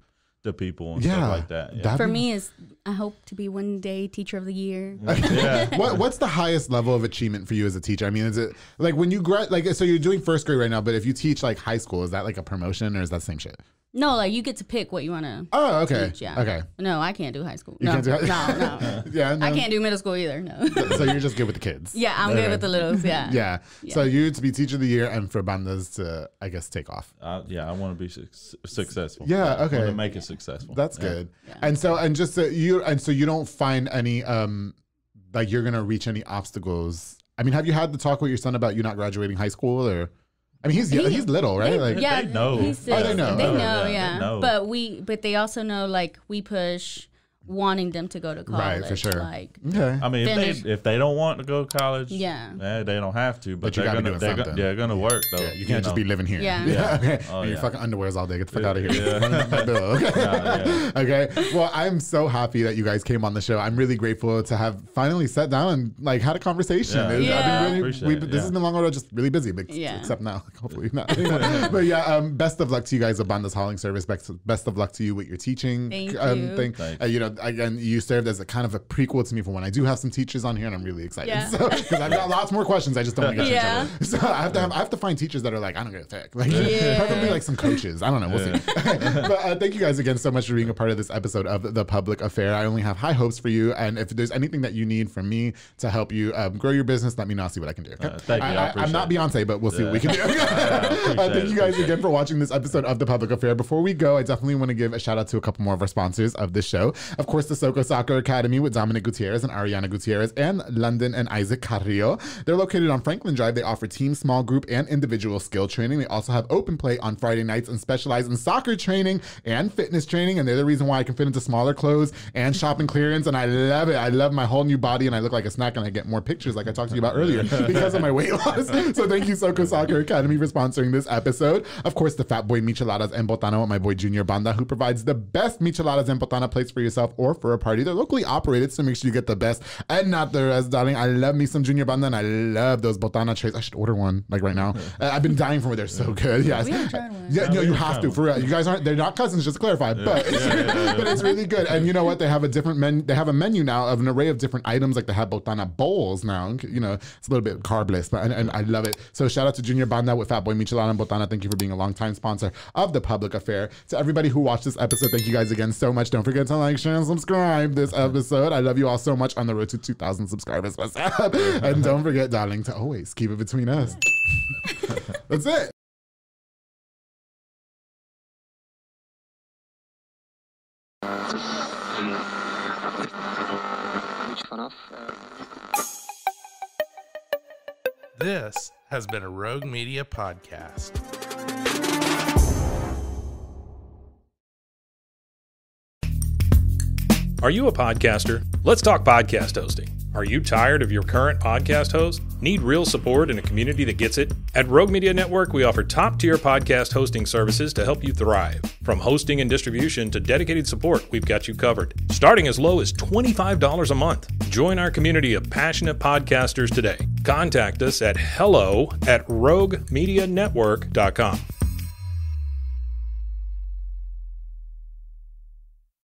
to people and
Yeah,
stuff like that. Yeah.
For me, is I hope to be one day teacher of the year.
yeah.
what what's the highest level of achievement for you as a teacher? I mean, is it like when you grad like so you're doing first grade right now, but if you teach like high school, is that like a promotion or is that the same shit?
No, like you get to pick what you want to
Oh, okay.
teach. Yeah.
Okay.
No, I can't do high school.
You
no,
can't do high-
no, no.
Yeah. No.
I can't do middle school either. No.
So you're just good with the kids.
yeah, I'm
Okay.
good with the littles. Yeah.
Yeah.
Yeah.
So you to be teacher of the year and for Banda's to I guess take off.
Uh, yeah, I want to be suc successful.
Yeah,
I
okay.
want to make it successful.
That's
Yeah.
good.
Yeah.
And so and just so you and so you don't find any um like you're gonna reach any obstacles. I mean, have you had the talk with your son about you not graduating high school or? I mean, he's
He-
he's little, right?
They-
like,
yeah,
They know.
he
Oh,
they know.
They
Oh,
know,
yeah,
yeah.
they know.
But we, but they also know like we push wanting them to go to college.
Right, for sure.
Like,
okay.
I mean, if they if they don't want to go to college,
Yeah.
eh, they don't have to. But,
But you
they're
gotta be
gonna they're, go-
something.
they're gonna work though.
Yeah, you can't just
know.
be living here.
Yeah.
okay.
Oh,
In your
yeah.
fucking underwears all day. Get the fuck out of here.
Yeah.
Okay.
yeah.
okay. Well, I'm so happy that you guys came on the show. I'm really grateful to have finally sat down and like had a conversation.
Yeah.
Yeah.
I've been really,
Appreciate
we,
it,
this
yeah.
has been long over, just really busy, but
Yeah.
except now, hopefully not. but yeah, um, best of luck to you guys at Banda's Hauling Service. Best, best of luck to you with your teaching
Thank
um,
you.
thing.
Thanks.
Uh, you know, again, you served as a kind of a prequel to me for when I do have some teachers on here, and I'm really excited.
Yeah.
So because I've got lots more questions, I just don't want to get
Yeah.
to each. So I have to have, I have to find teachers that are like, I don't give a fuck. Like
Yeah.
preferably like some coaches. I don't know. We'll see. but uh, thank you guys again so much for being a part of this episode of the Public Affair. I only have high hopes for you, and if there's anything that you need from me to help you um, grow your business, let me know. I'll see what I can do. Okay?
Uh, thank you. I
I, am not Beyonce, but we'll see what we can do.
appreciate
Uh, thank
it,
you guys
appreciate
again for watching this episode of the Public Affair. Before we go, I definitely want to give a shout out to a couple more of our sponsors of this show. Of course, the Soko Soccer Academy with Dominic Gutierrez and Ariana Gutierrez, and London and Isaac Carrillo. They're located on Franklin Drive. They offer team, small group, and individual skill training. They also have open play on Friday nights and specialize in soccer training and fitness training. And they're the reason why I can fit into smaller clothes and shop shopping clearance. And I love it. I love my whole new body, and I look like a snack, and I get more pictures, like I talked to you about earlier, because of my weight loss. So thank you, Soko Soccer Academy, for sponsoring this episode. Of course, the Fat Boy Micheladas and Botana with my boy Junior Banda, who provides the best micheladas and botana plates for yourself or for a party. They're locally operated, so make sure you get the best and not the rest, darling. I love me some Junior Banda, and I love those botana trays. I should order one like right now. Uh, I've been dying for it. They're so good. Yes. Yeah, no, you have to for real. You guys aren't. They're not cousins, just to clarify. But but it's really good. And you know what? They have a different menu. They have a menu now of an array of different items. Like they have botana bowls now. You know, it's a little bit carbless, but and, and I love it. So shout out to Junior Banda with Fat Boy Michelada and Botana. Thank you for being a long time sponsor of the Public Affair. To everybody who watched this episode, thank you guys again so much. Don't forget to like, share, and subscribe this episode. I love you all so much on the road to 2,000 subscribers. What's up? And don't forget, darling, to always keep it between us. That's it.
This has been a Rogue Media podcast.
Are you a podcaster? Let's talk podcast hosting. Are you tired of your current podcast host? Need real support in a community that gets it? At Rogue Media Network, we offer top tier podcast hosting services to help you thrive. From hosting and distribution to dedicated support, we've got you covered. Starting as low as $25 a month. Join our community of passionate podcasters today. Contact us at hello at roguemedianetwork.com.